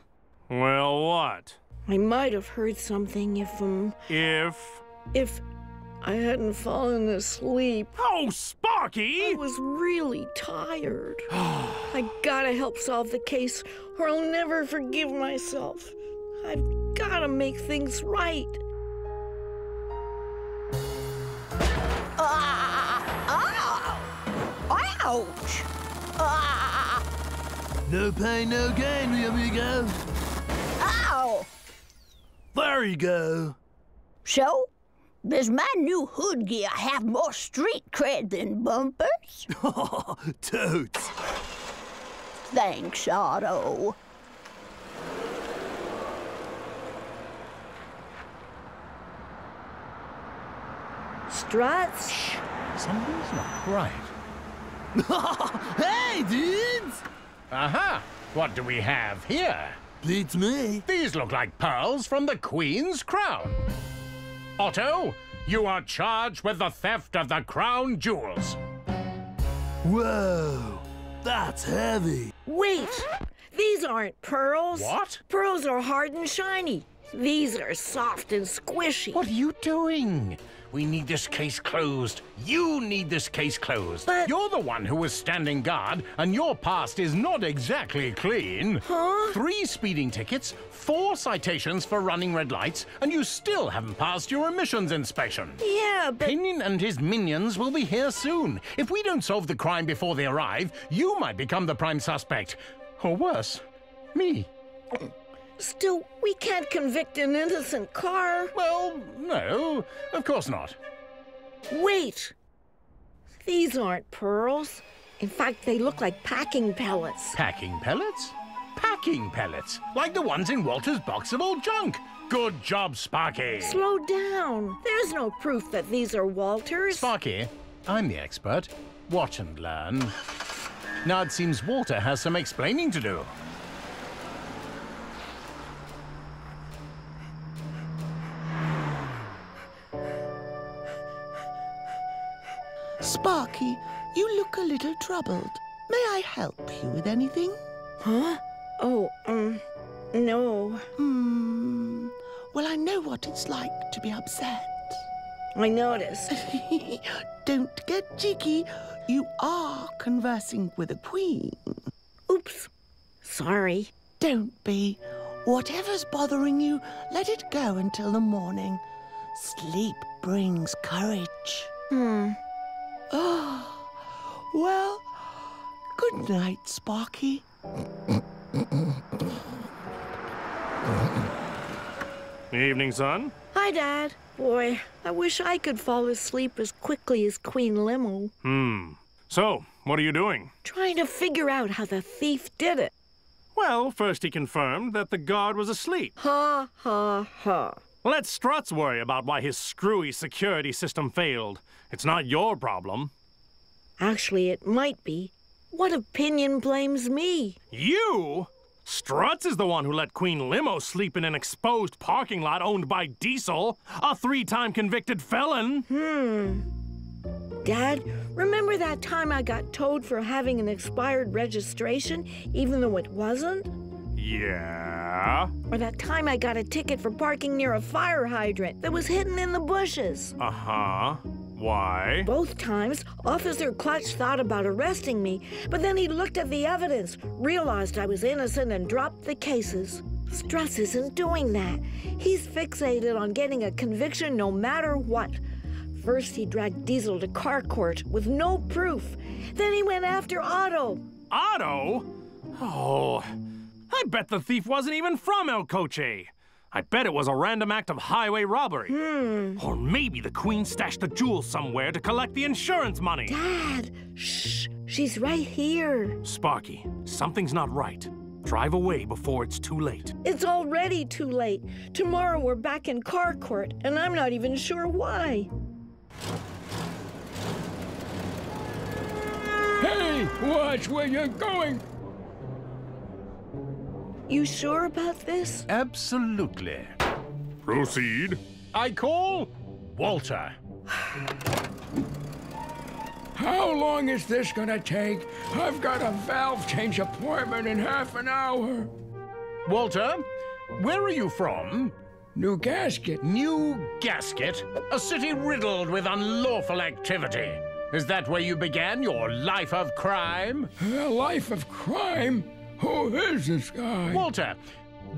Well, what? I might have heard something if, um, If. if I hadn't fallen asleep. Oh, Sparky! I was really tired. I gotta help solve the case, or I'll never forgive myself. I've gotta make things right. Ah! Ow! Ouch! Ah! No pain, no gain, mi amigo. Ow! There you go. So, does my new hood gear have more street cred than bumpers? Totes. Thanks, Otto. Struts? Something's not right. hey, dudes! Aha! What do we have here? Beats me. These look like pearls from the Queen's crown. Otto, you are charged with the theft of the crown jewels. Whoa, that's heavy. Wait! These aren't pearls. What? Pearls are hard and shiny. These are soft and squishy. What are you doing? We need this case closed. You need this case closed. But- You're the one who was standing guard, and your past is not exactly clean. Huh? Three speeding tickets, four citations for running red lights, and you still haven't passed your emissions inspection. Yeah, but Pinion and his minions will be here soon. If we don't solve the crime before they arrive, you might become the prime suspect. Or worse, me. Still, we can't convict an innocent car. Well, no, of course not. Wait! These aren't pearls. In fact, they look like packing pellets. Packing pellets? Packing pellets, like the ones in Walter's box of old junk. Good job, Sparky. Slow down. There's no proof that these are Walters. Sparky, I'm the expert. Watch and learn. Now it seems Walter has some explaining to do. Sparky, you look a little troubled. May I help you with anything? Huh? Oh, um, no. Hmm. Well, I know what it's like to be upset. I noticed. Don't get cheeky. You are conversing with a queen. Oops. Sorry. Don't be. Whatever's bothering you, let it go until the morning. Sleep brings courage. Hmm. Oh, well, good night, Sparky. Evening, son. Hi, Dad. Boy, I wish I could fall asleep as quickly as Queen Limo. Hmm. So, what are you doing? Trying to figure out how the thief did it. Well, first he confirmed that the guard was asleep. Ha, ha, ha. Let Struts worry about why his screwy security system failed. It's not your problem. Actually, it might be. What opinion blames me? You? Struts is the one who let Queen Limo sleep in an exposed parking lot owned by Diesel, a three time convicted felon. Hmm. Dad, remember that time I got towed for having an expired registration, even though it wasn't? Yeah. Or that time I got a ticket for parking near a fire hydrant that was hidden in the bushes? Uh huh. Why? Both times, Officer Clutch thought about arresting me, but then he looked at the evidence, realized I was innocent, and dropped the cases. Struts isn't doing that. He's fixated on getting a conviction no matter what. First, he dragged Diesel to car court with no proof. Then he went after Otto. Otto? Oh, I bet the thief wasn't even from El Coche. I bet it was a random act of highway robbery. Hmm. Or maybe the queen stashed the jewels somewhere to collect the insurance money. Dad, shh, she's right here. Sparky, something's not right. Drive away before it's too late. It's already too late. Tomorrow we're back in car court, and I'm not even sure why. Hey, watch where you're going. You sure about this? Absolutely. Proceed. I call Walter. How long is this gonna take? I've got a valve change appointment in half an hour. Walter, where are you from? New Gasket. New Gasket? A city riddled with unlawful activity. Is that where you began your life of crime? A life of crime? Who is this guy? Walter,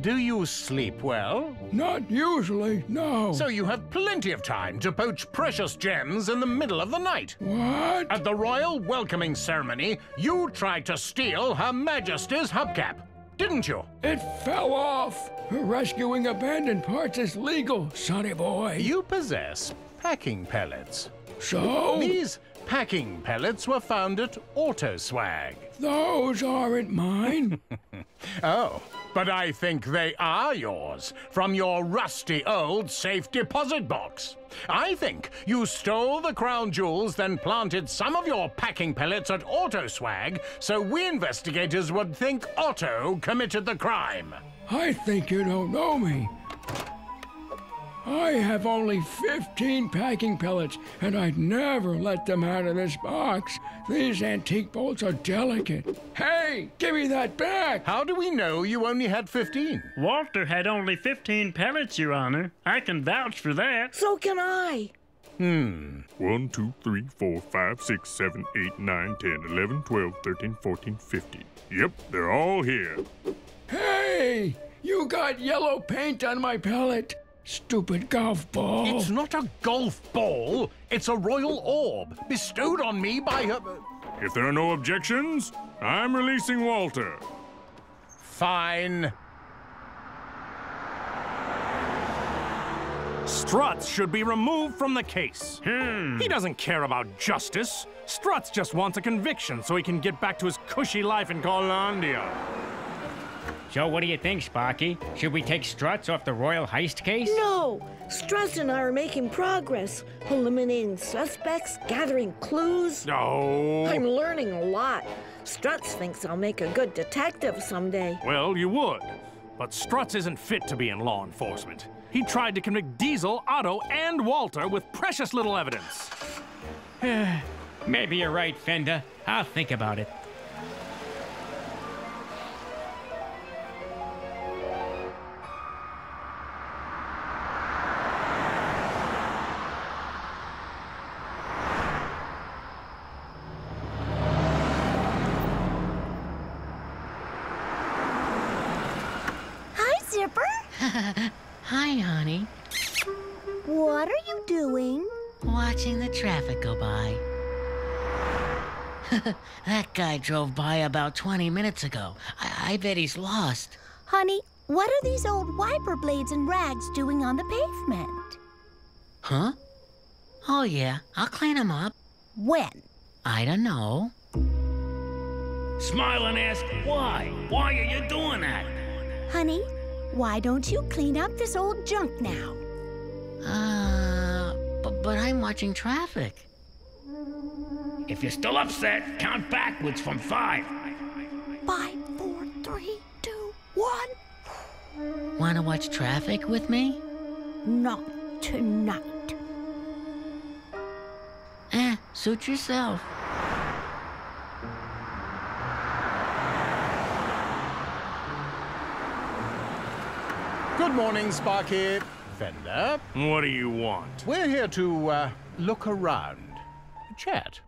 do you sleep well? Not usually, no. So you have plenty of time to poach precious gems in the middle of the night. What? At the royal welcoming ceremony, you tried to steal Her Majesty's hubcap, didn't you? It fell off. Rescuing abandoned parts is legal, sonny boy. You possess packing pellets. So? These packing pellets were found at AutoSwag. Those aren't mine. oh, but I think they are yours from your rusty old safe deposit box. I think you stole the crown jewels, then planted some of your packing pellets at AutoSwag so we investigators would think Otto committed the crime. I think you don't know me. I have only 15 packing pellets, and I'd never let them out of this box. These antique bolts are delicate. Hey, give me that back! How do we know you only had 15? Walter had only 15 pellets, Your Honor. I can vouch for that. So can I. Hmm. 1, 2, 3, 4, 5, 6, 7, 8, 9, 10, 11, 12, 13, 14, 15. Yep, they're all here. Hey! You got yellow paint on my palette. Stupid golf ball. It's not a golf ball. It's a royal orb bestowed on me by her. If there are no objections, I'm releasing Walter. Fine. Struts should be removed from the case. Hmm. He doesn't care about justice. Struts just wants a conviction so he can get back to his cushy life in Carlandia. So what do you think, Sparky? Should we take Struts off the royal heist case? No! Struts and I are making progress, eliminating suspects, gathering clues. No. I'm learning a lot. Struts thinks I'll make a good detective someday. Well, you would. But Struts isn't fit to be in law enforcement. He tried to convict Diesel, Otto, and Walter with precious little evidence. Maybe you're right, Fender. I'll think about it. Go by. that guy drove by about 20 minutes ago. I, I bet he's lost. Honey, what are these old wiper blades and rags doing on the pavement? Huh? Oh, yeah. I'll clean them up. When? I don't know. Smile and ask why. Why are you doing that? Honey, why don't you clean up this old junk now? Uh, but, but I'm watching traffic. If you're still upset, count backwards from five. Five, four, three, two, one. Want to watch traffic with me? Not tonight. Eh, suit yourself. Good morning, Sparky. Fender. What do you want? We're here to uh, look around, chat.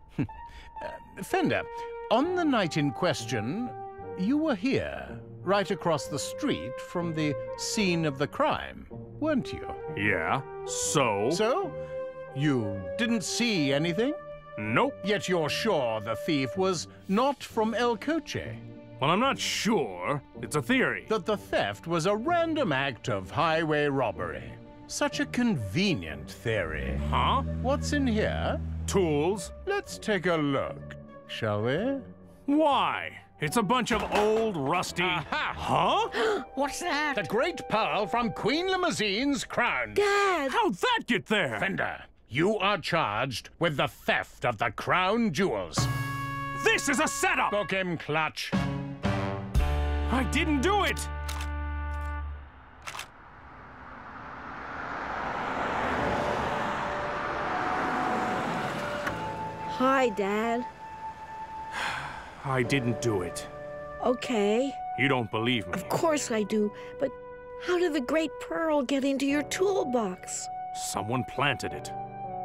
Fender, on the night in question, you were here, right across the street from the scene of the crime, weren't you? Yeah, so? So? You didn't see anything? Nope. Yet you're sure the thief was not from El Coche? Well, I'm not sure. It's a theory. That the theft was a random act of highway robbery. Such a convenient theory. Huh? What's in here? Tools. Let's take a look, shall we? Why? It's a bunch of old, rusty. Aha! Huh? What's that? The great pearl from Queen Limousine's crown. Dad! How'd that get there? Fender, you are charged with the theft of the crown jewels. This is a setup! Book him, Clutch. I didn't do it! Hi, Dad. I didn't do it. Okay. You don't believe me. Of course I do, but how did the Great Pearl get into your toolbox? Someone planted it.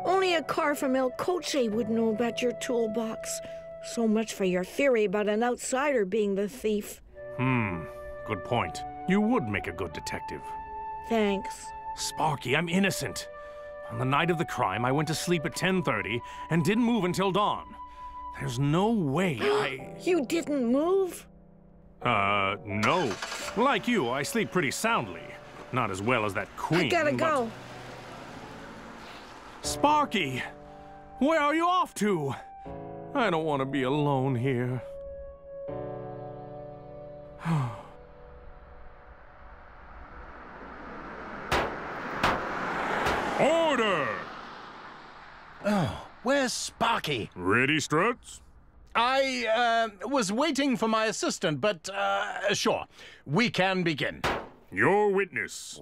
Only a car from El Coche would know about your toolbox. So much for your theory about an outsider being the thief. Hmm, good point. You would make a good detective. Thanks. Sparky, I'm innocent. On the night of the crime, I went to sleep at 10:30 and didn't move until dawn. There's no way I You didn't move? Uh, no. Like you, I sleep pretty soundly. Not as well as that queen. I gotta but- go. Sparky! Where are you off to? I don't want to be alone here. Order! Oh, where's Sparky? Ready, Struts? I uh, was waiting for my assistant, but uh, sure, we can begin. Your witness.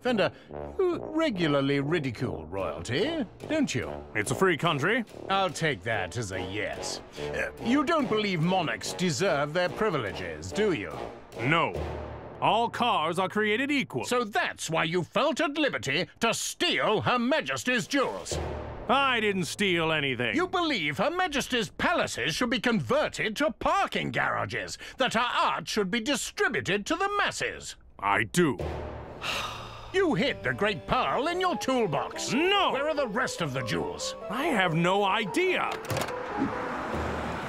Fender, you regularly ridicule royalty, don't you? It's a free country. I'll take that as a yes. Uh, you don't believe monarchs deserve their privileges, do you? No. All cars are created equal. So that's why you felt at liberty to steal Her Majesty's jewels. I didn't steal anything. You believe Her Majesty's palaces should be converted to parking garages, that her art should be distributed to the masses. I do. You hid the Great Pearl in your toolbox. No! Where are the rest of the jewels? I have no idea.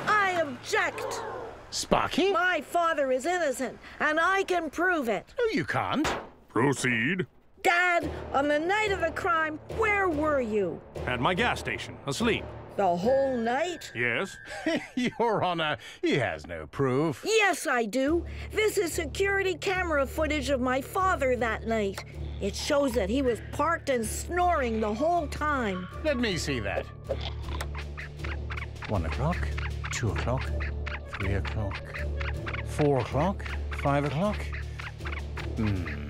I object. Sparky? My father is innocent, and I can prove it. No, you can't. Proceed. Dad, on the night of the crime, where were you? At my gas station, asleep. The whole night? Yes? Your Honor, he has no proof. Yes, I do. This is security camera footage of my father that night. It shows that he was parked and snoring the whole time. Let me see that. One o'clock, two o'clock, three o'clock, four o'clock, five o'clock. Hmm.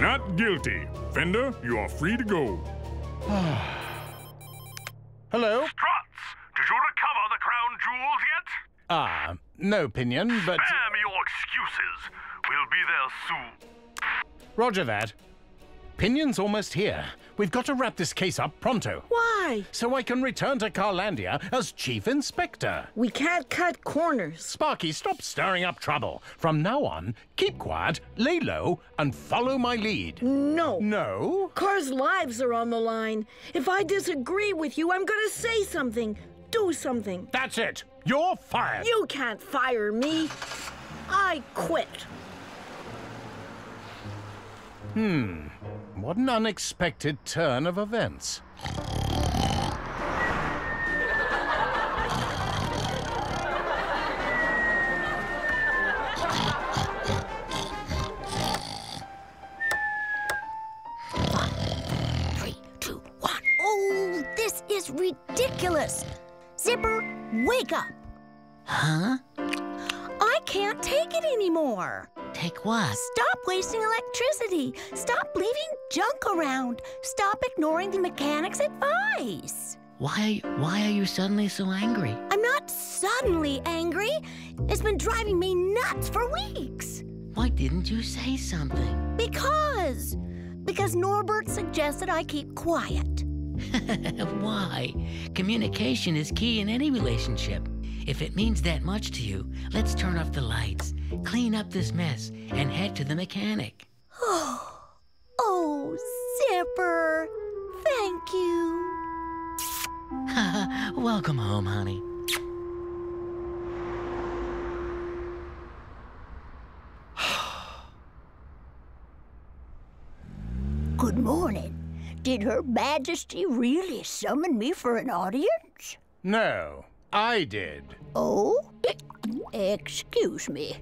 Not guilty. Fender, you are free to go. Hello? Struts, did you recover the crown jewels yet? Ah, no opinion, but. Spare me your excuses. We'll be there soon. Roger that. Pinion's almost here. We've got to wrap this case up pronto. Why? So I can return to Carlandia as Chief Inspector. We can't cut corners. Sparky, stop stirring up trouble. From now on, keep quiet, lay low, and follow my lead. No. No? Cars' lives are on the line. If I disagree with you, I'm gonna say something. Do something. That's it. You're fired. You can't fire me. I quit. Hmm. What an unexpected turn of events. Ridiculous. Zipper, wake up. Huh? I can't take it anymore. Take what? Stop wasting electricity. Stop leaving junk around. Stop ignoring the mechanic's advice. Why why are you suddenly so angry? I'm not suddenly angry. It's been driving me nuts for weeks. Why didn't you say something? Because. Because Norbert suggested I keep quiet. Why? Communication is key in any relationship. If it means that much to you, let's turn off the lights, clean up this mess, and head to the mechanic. oh, Zipper. Thank you. Welcome home, honey. Good morning. Did Her Majesty really summon me for an audience? No, I did. Oh? Excuse me.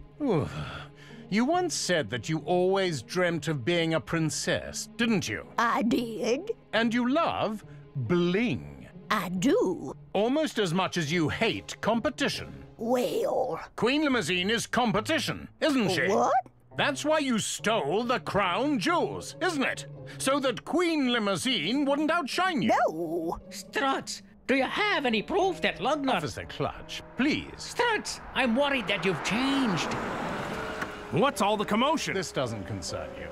You once said that you always dreamt of being a princess, didn't you? I did. And you love bling. I do. Almost as much as you hate competition. Well. Queen Limousine is competition, isn't she? What? That's why you stole the crown jewels, isn't it? So that Queen Limousine wouldn't outshine you. No. Struts, do you have any proof that Lugnut... Officer Clutch, please. Struts, I'm worried that you've changed. What's all the commotion? This doesn't concern you.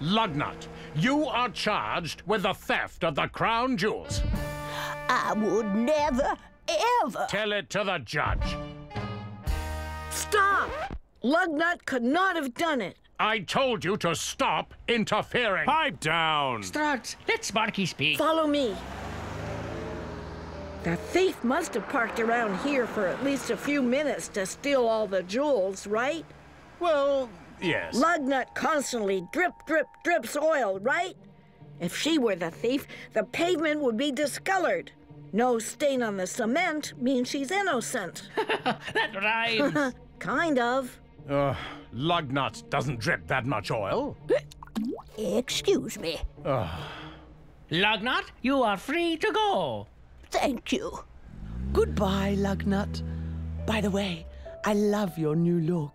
Lugnut, you are charged with the theft of the crown jewels. I would never, ever. Tell it to the judge. Stop! Lugnut could not have done it. I told you to stop interfering. Pipe down. Struts, let Sparky speak. Follow me. The thief must have parked around here for at least a few minutes to steal all the jewels, right? Well, yes. Lugnut constantly drip, drip, drips oil, right? If she were the thief, the pavement would be discolored. No stain on the cement means she's innocent. that rhymes. kind of. Uh, Lugnut doesn't drip that much oil. Excuse me. Uh, Lugnut, you are free to go. Thank you. Goodbye, Lugnut. By the way, I love your new look.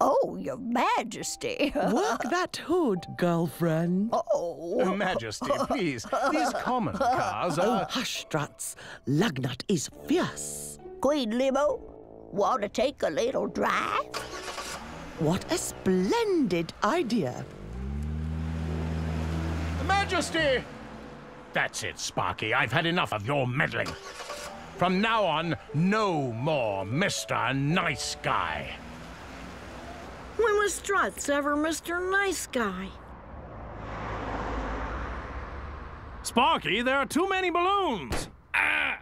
Oh, Your Majesty. Work that hood, girlfriend. Oh. Majesty, please. These common cars Oh, are. hush, Struts. Lugnut is fierce. Queen Limo, want to take a little drive? What a splendid idea. Majesty! That's it, Sparky. I've had enough of your meddling. From now on, no more Mr. Nice Guy. When was Struts ever Mr. Nice Guy? Sparky, there are too many balloons. Ah!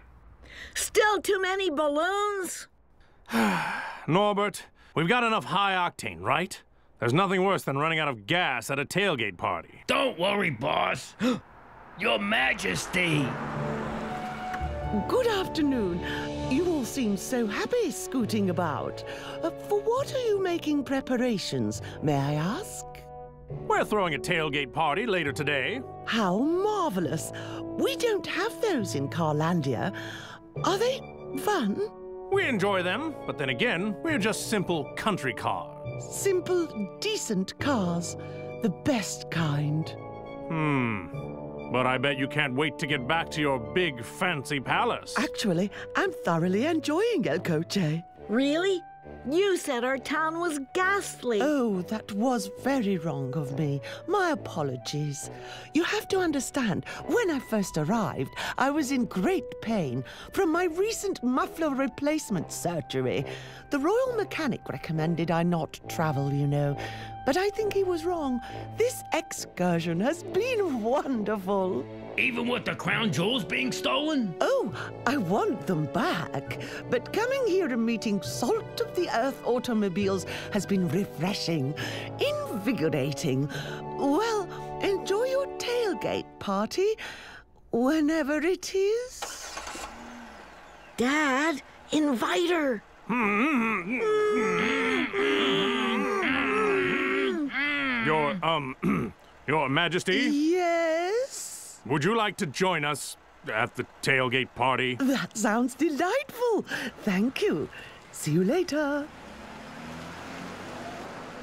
Still too many balloons? Norbert, we've got enough high octane, right? There's nothing worse than running out of gas at a tailgate party. Don't worry, boss. Your Majesty. Good afternoon. You all seem so happy scooting about. Uh, for what are you making preparations, may I ask? We're throwing a tailgate party later today. How marvelous. We don't have those in Carlandia. Are they fun? We enjoy them, but then again, we're just simple country cars. Simple, decent cars. The best kind. Hmm. But I bet you can't wait to get back to your big, fancy palace. Actually, I'm thoroughly enjoying El Coche. Really? You said our town was ghastly. Oh, that was very wrong of me. My apologies. You have to understand, when I first arrived, I was in great pain from my recent muffler replacement surgery. The royal mechanic recommended I not travel, you know. But I think he was wrong. This excursion has been wonderful. Even with the crown jewels being stolen? Oh, I want them back. But coming here and meeting salt of the earth automobiles has been refreshing, invigorating. Well, enjoy your tailgate party, whenever it is. Dad, invite her. Your, um, your majesty? Yes? Would you like to join us at the tailgate party? That sounds delightful. Thank you. See you later.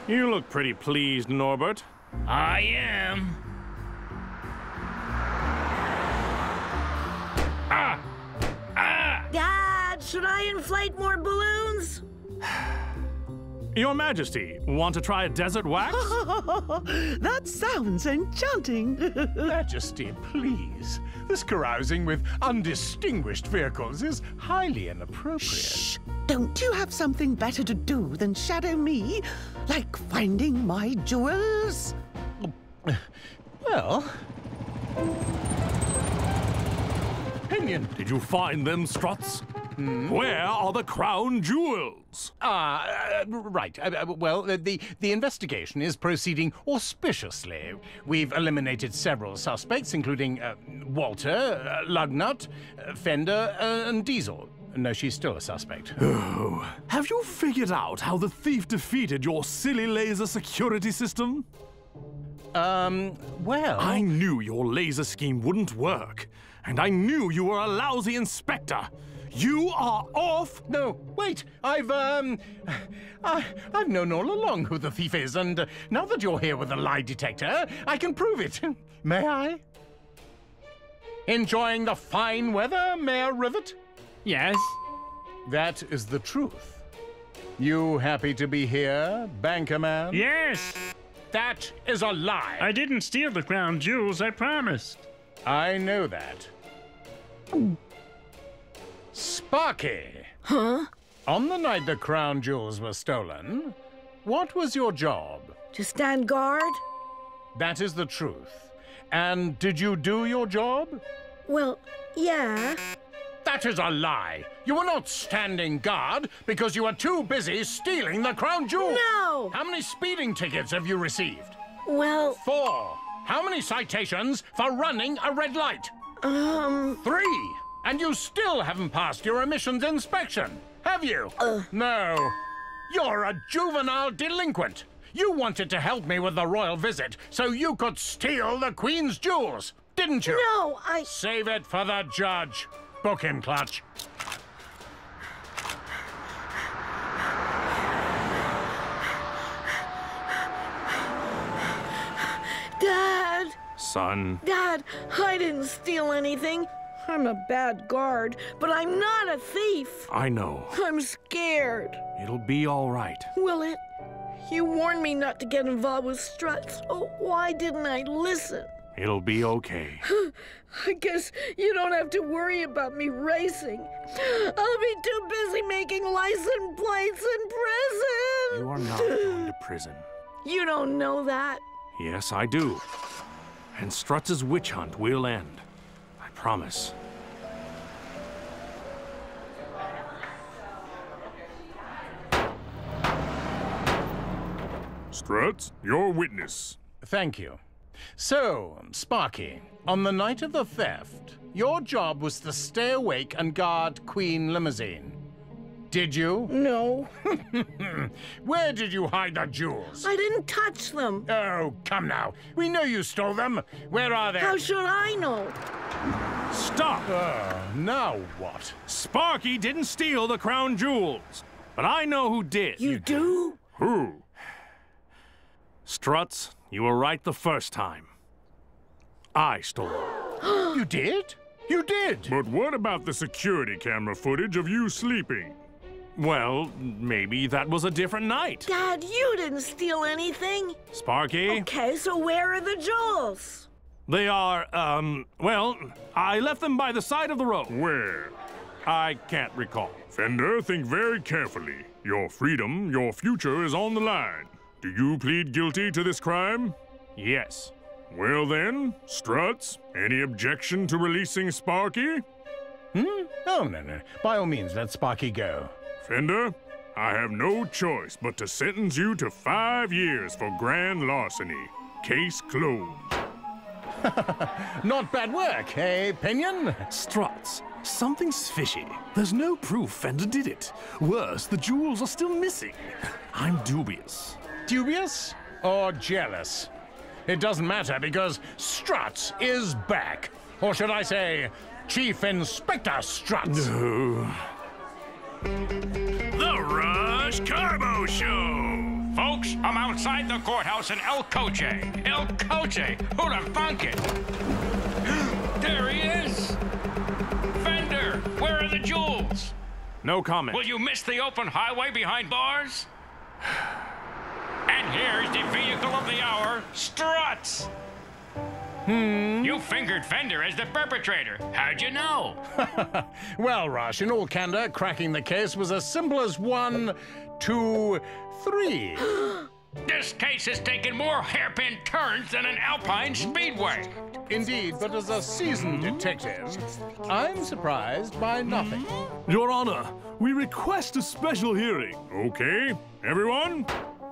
You look pretty pleased, Norbert. I am. Ah! Ah! Dad, should I inflate more balloons? Your Majesty, want to try a desert wax? that sounds enchanting. Majesty, please. This carousing with undistinguished vehicles is highly inappropriate. Shh! Don't you have something better to do than shadow me? Like finding my jewels? Well. Pinion, did you find them, Struts? Where are the crown jewels? Ah, uh, right. Uh, uh, well, uh, the, the investigation is proceeding auspiciously. We've eliminated several suspects, including uh, Walter, uh, Lugnut, uh, Fender, uh, and Diesel. No, she's still a suspect. Oh, have you figured out how the thief defeated your silly laser security system? Um, well. I knew your laser scheme wouldn't work, and I knew you were a lousy inspector. You are off. No, wait. I've um, I, I've known all along who the thief is, and uh, now that you're here with a lie detector, I can prove it. May I? Enjoying the fine weather, Mayor Rivet? Yes. That is the truth. You happy to be here, Bankerman? Yes. That is a lie. I didn't steal the crown jewels, I promised. I know that. Sparky. Huh? On the night the crown jewels were stolen, what was your job? To stand guard? That is the truth. And did you do your job? Well, yeah. That is a lie. You were not standing guard because you were too busy stealing the crown jewel. No! How many speeding tickets have you received? Well, Four. How many citations for running a red light? um. Three. And you still haven't passed your emissions inspection, have you? Uh. No. You're a juvenile delinquent. You wanted to help me with the royal visit so you could steal the Queen's jewels, didn't you? No, I. Save it for the judge. Book him, Clutch. Dad! Son, Dad, I didn't steal anything. I'm a bad guard, but I'm not a thief. I know. I'm scared. It'll be all right. Will it? You warned me not to get involved with struts, Oh, why didn't I listen? It'll be okay. I guess you don't have to worry about me racing. I'll be too busy making license plates in prison. You are not going to prison. You don't know that. Yes, I do. And Struts's witch hunt will end. I promise. Struts, your witness. Thank you. So, Sparky, on the night of the theft, your job was to stay awake and guard Queen Limousine. Did you? No. Where did you hide the jewels? I didn't touch them. Oh, come now. We know you stole them. Where are they? How should I know? Stop! Uh, now what? Sparky didn't steal the crown jewels. But I know who did. You do? Who? Struts, you were right the first time. I stole them. you did? You did! But what about the security camera footage of you sleeping? Well, maybe that was a different night. Dad, you didn't steal anything. Sparky? Okay, so where are the jewels? They are, um, well, I left them by the side of the road. Where? I can't recall. Fender, think very carefully. Your freedom, your future is on the line. Do you plead guilty to this crime? Yes. Well then, Struts, any objection to releasing Sparky? Hmm? Oh, no, no. By all means, let Sparky go. Fender, I have no choice but to sentence you to five years for grand larceny. Case closed. Not bad work, eh, Pinion? Struts, something's fishy. There's no proof Fender did it. Worse, the jewels are still missing. I'm dubious. Dubious or jealous? It doesn't matter because Struts is back. Or should I say, Chief Inspector Struts? No. The Rush Carbo Show! Folks, I'm outside the courthouse in El Coche. El Coche! Who'd have thunk it? there he is! Fender, where are the jewels? No comment. Will you miss the open highway behind bars? and here's the vehicle of the hour, Struts! Hmm? You fingered Fender as the perpetrator. How'd you know? well, Rush, in all candor, cracking the case was as simple as one, two, three. this case has taken more hairpin turns than an Alpine Speedway. Indeed, but as a seasoned detective, I'm surprised by nothing. Your Honor, we request a special hearing. Okay, everyone,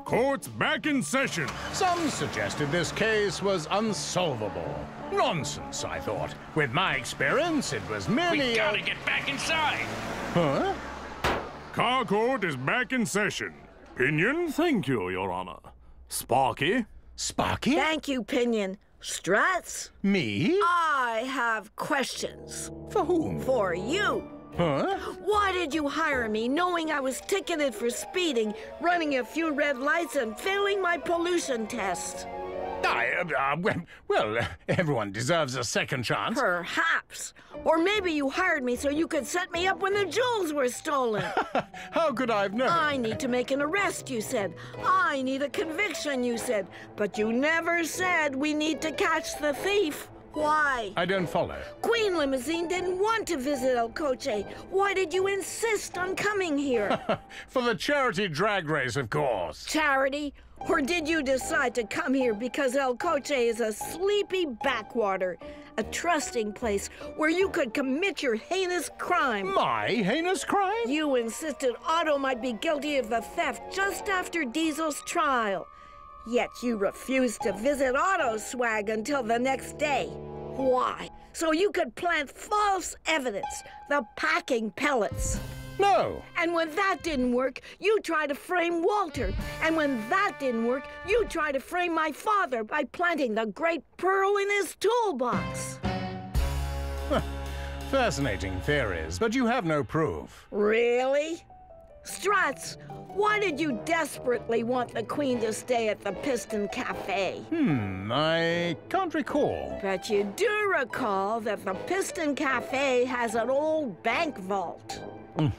Court's back in session. Some suggested this case was unsolvable. Nonsense, I thought. With my experience, it was merely. We gotta a... get back inside. Huh? Car Court is back in session. Pinion? Thank you, Your Honor. Sparky? Sparky? Thank you, Pinion. Struts? Me? I have questions. For whom? For you. Huh? Why did you hire me knowing I was ticketed for speeding, running a few red lights, and failing my pollution test? I, uh, uh, well, uh, everyone deserves a second chance. Perhaps. Or maybe you hired me so you could set me up when the jewels were stolen. How could I have known? I need to make an arrest, you said. I need a conviction, you said. But you never said we need to catch the thief. Why? I don't follow. Queen Limousine didn't want to visit El Coche. Why did you insist on coming here? For the charity drag race, of course. Charity? Or did you decide to come here because El Coche is a sleepy backwater, a trusting place where you could commit your heinous crime? My heinous crime? You insisted Otto might be guilty of the theft just after Diesel's trial. Yet you refused to visit Otto's swag until the next day. Why? So you could plant false evidence, the packing pellets. No. And when that didn't work, you tried to frame Walter. And when that didn't work, you tried to frame my father by planting the great pearl in his toolbox. Fascinating theories, but you have no proof. Really? Struts, why did you desperately want the Queen to stay at the Piston Cafe? Hmm, I can't recall. But you do recall that the Piston Cafe has an old bank vault. Mm,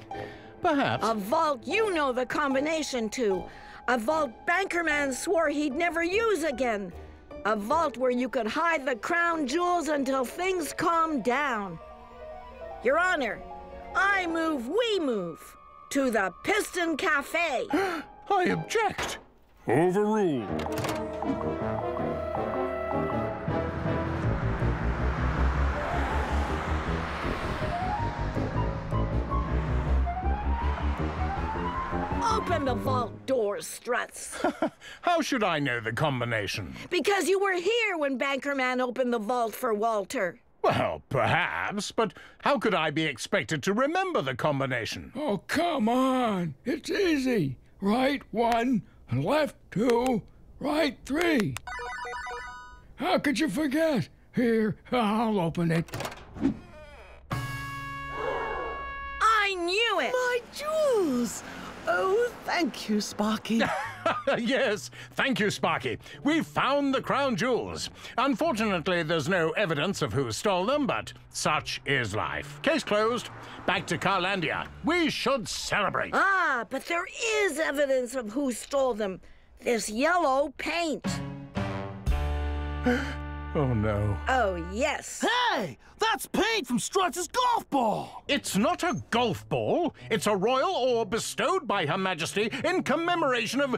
perhaps. A vault you know the combination to. A vault Bankerman swore he'd never use again. A vault where you could hide the crown jewels until things calm down. Your Honor, I move, we move to the Piston Cafe. I object. Overruled. Open the vault doors, Struts. How should I know the combination? because you were here when Bankerman opened the vault for Walter. Well, perhaps, but how could I be expected to remember the combination? Oh, come on. It's easy. Right one, left two, right three. How could you forget? Here, I'll open it. I knew it! My jewels! Oh, thank you, Sparky. yes, thank you, Sparky. We found the crown jewels. Unfortunately, there's no evidence of who stole them, but such is life. Case closed. Back to Carlandia. We should celebrate. Ah, but there is evidence of who stole them. This yellow paint. Oh, no. Oh, yes. Hey, that's paint from Struts' golf ball. It's not a golf ball. It's a royal orb bestowed by Her Majesty in commemoration of.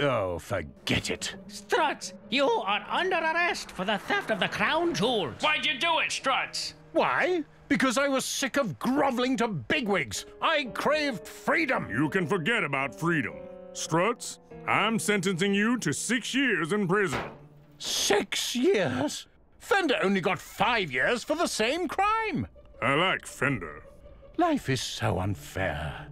Oh, forget it. Struts, you are under arrest for the theft of the crown jewels. Why'd you do it, Struts? Why? Because I was sick of groveling to bigwigs. I craved freedom. You can forget about freedom. Struts, I'm sentencing you to six years in prison. Six years? Fender only got five years for the same crime. I like Fender. Life is so unfair.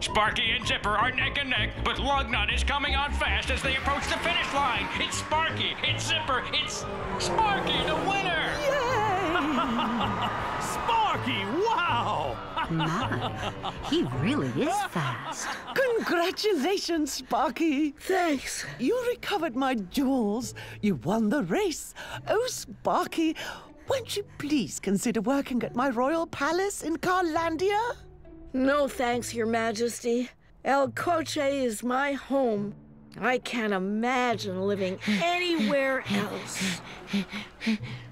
Sparky and Zipper are neck and neck, but Lugnut is coming on fast as they approach the finish line. It's Sparky, it's Zipper, it's Sparky, the winner! My, he really is fast. Congratulations, Sparky. Thanks. You recovered my jewels. You won the race. Oh, Sparky, won't you please consider working at my royal palace in Carlandia? No thanks, Your Majesty. El Coche is my home. I can't imagine living anywhere else.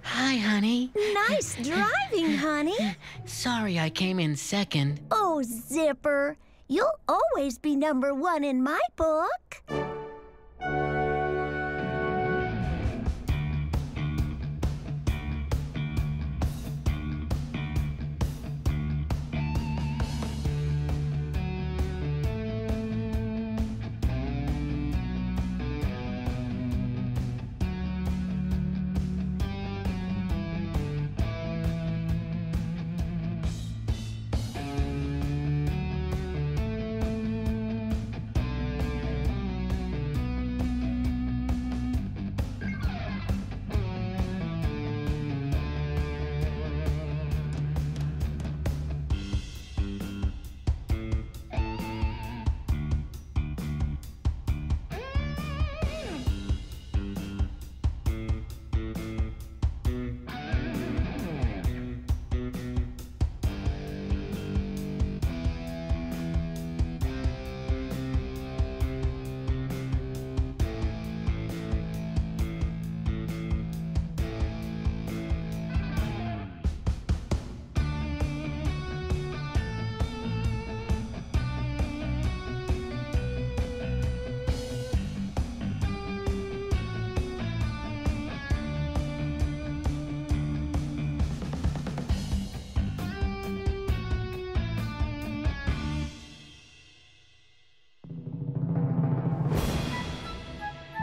Hi, honey. Nice driving, honey. Sorry I came in second. Oh, Zipper, you'll always be number one in my book.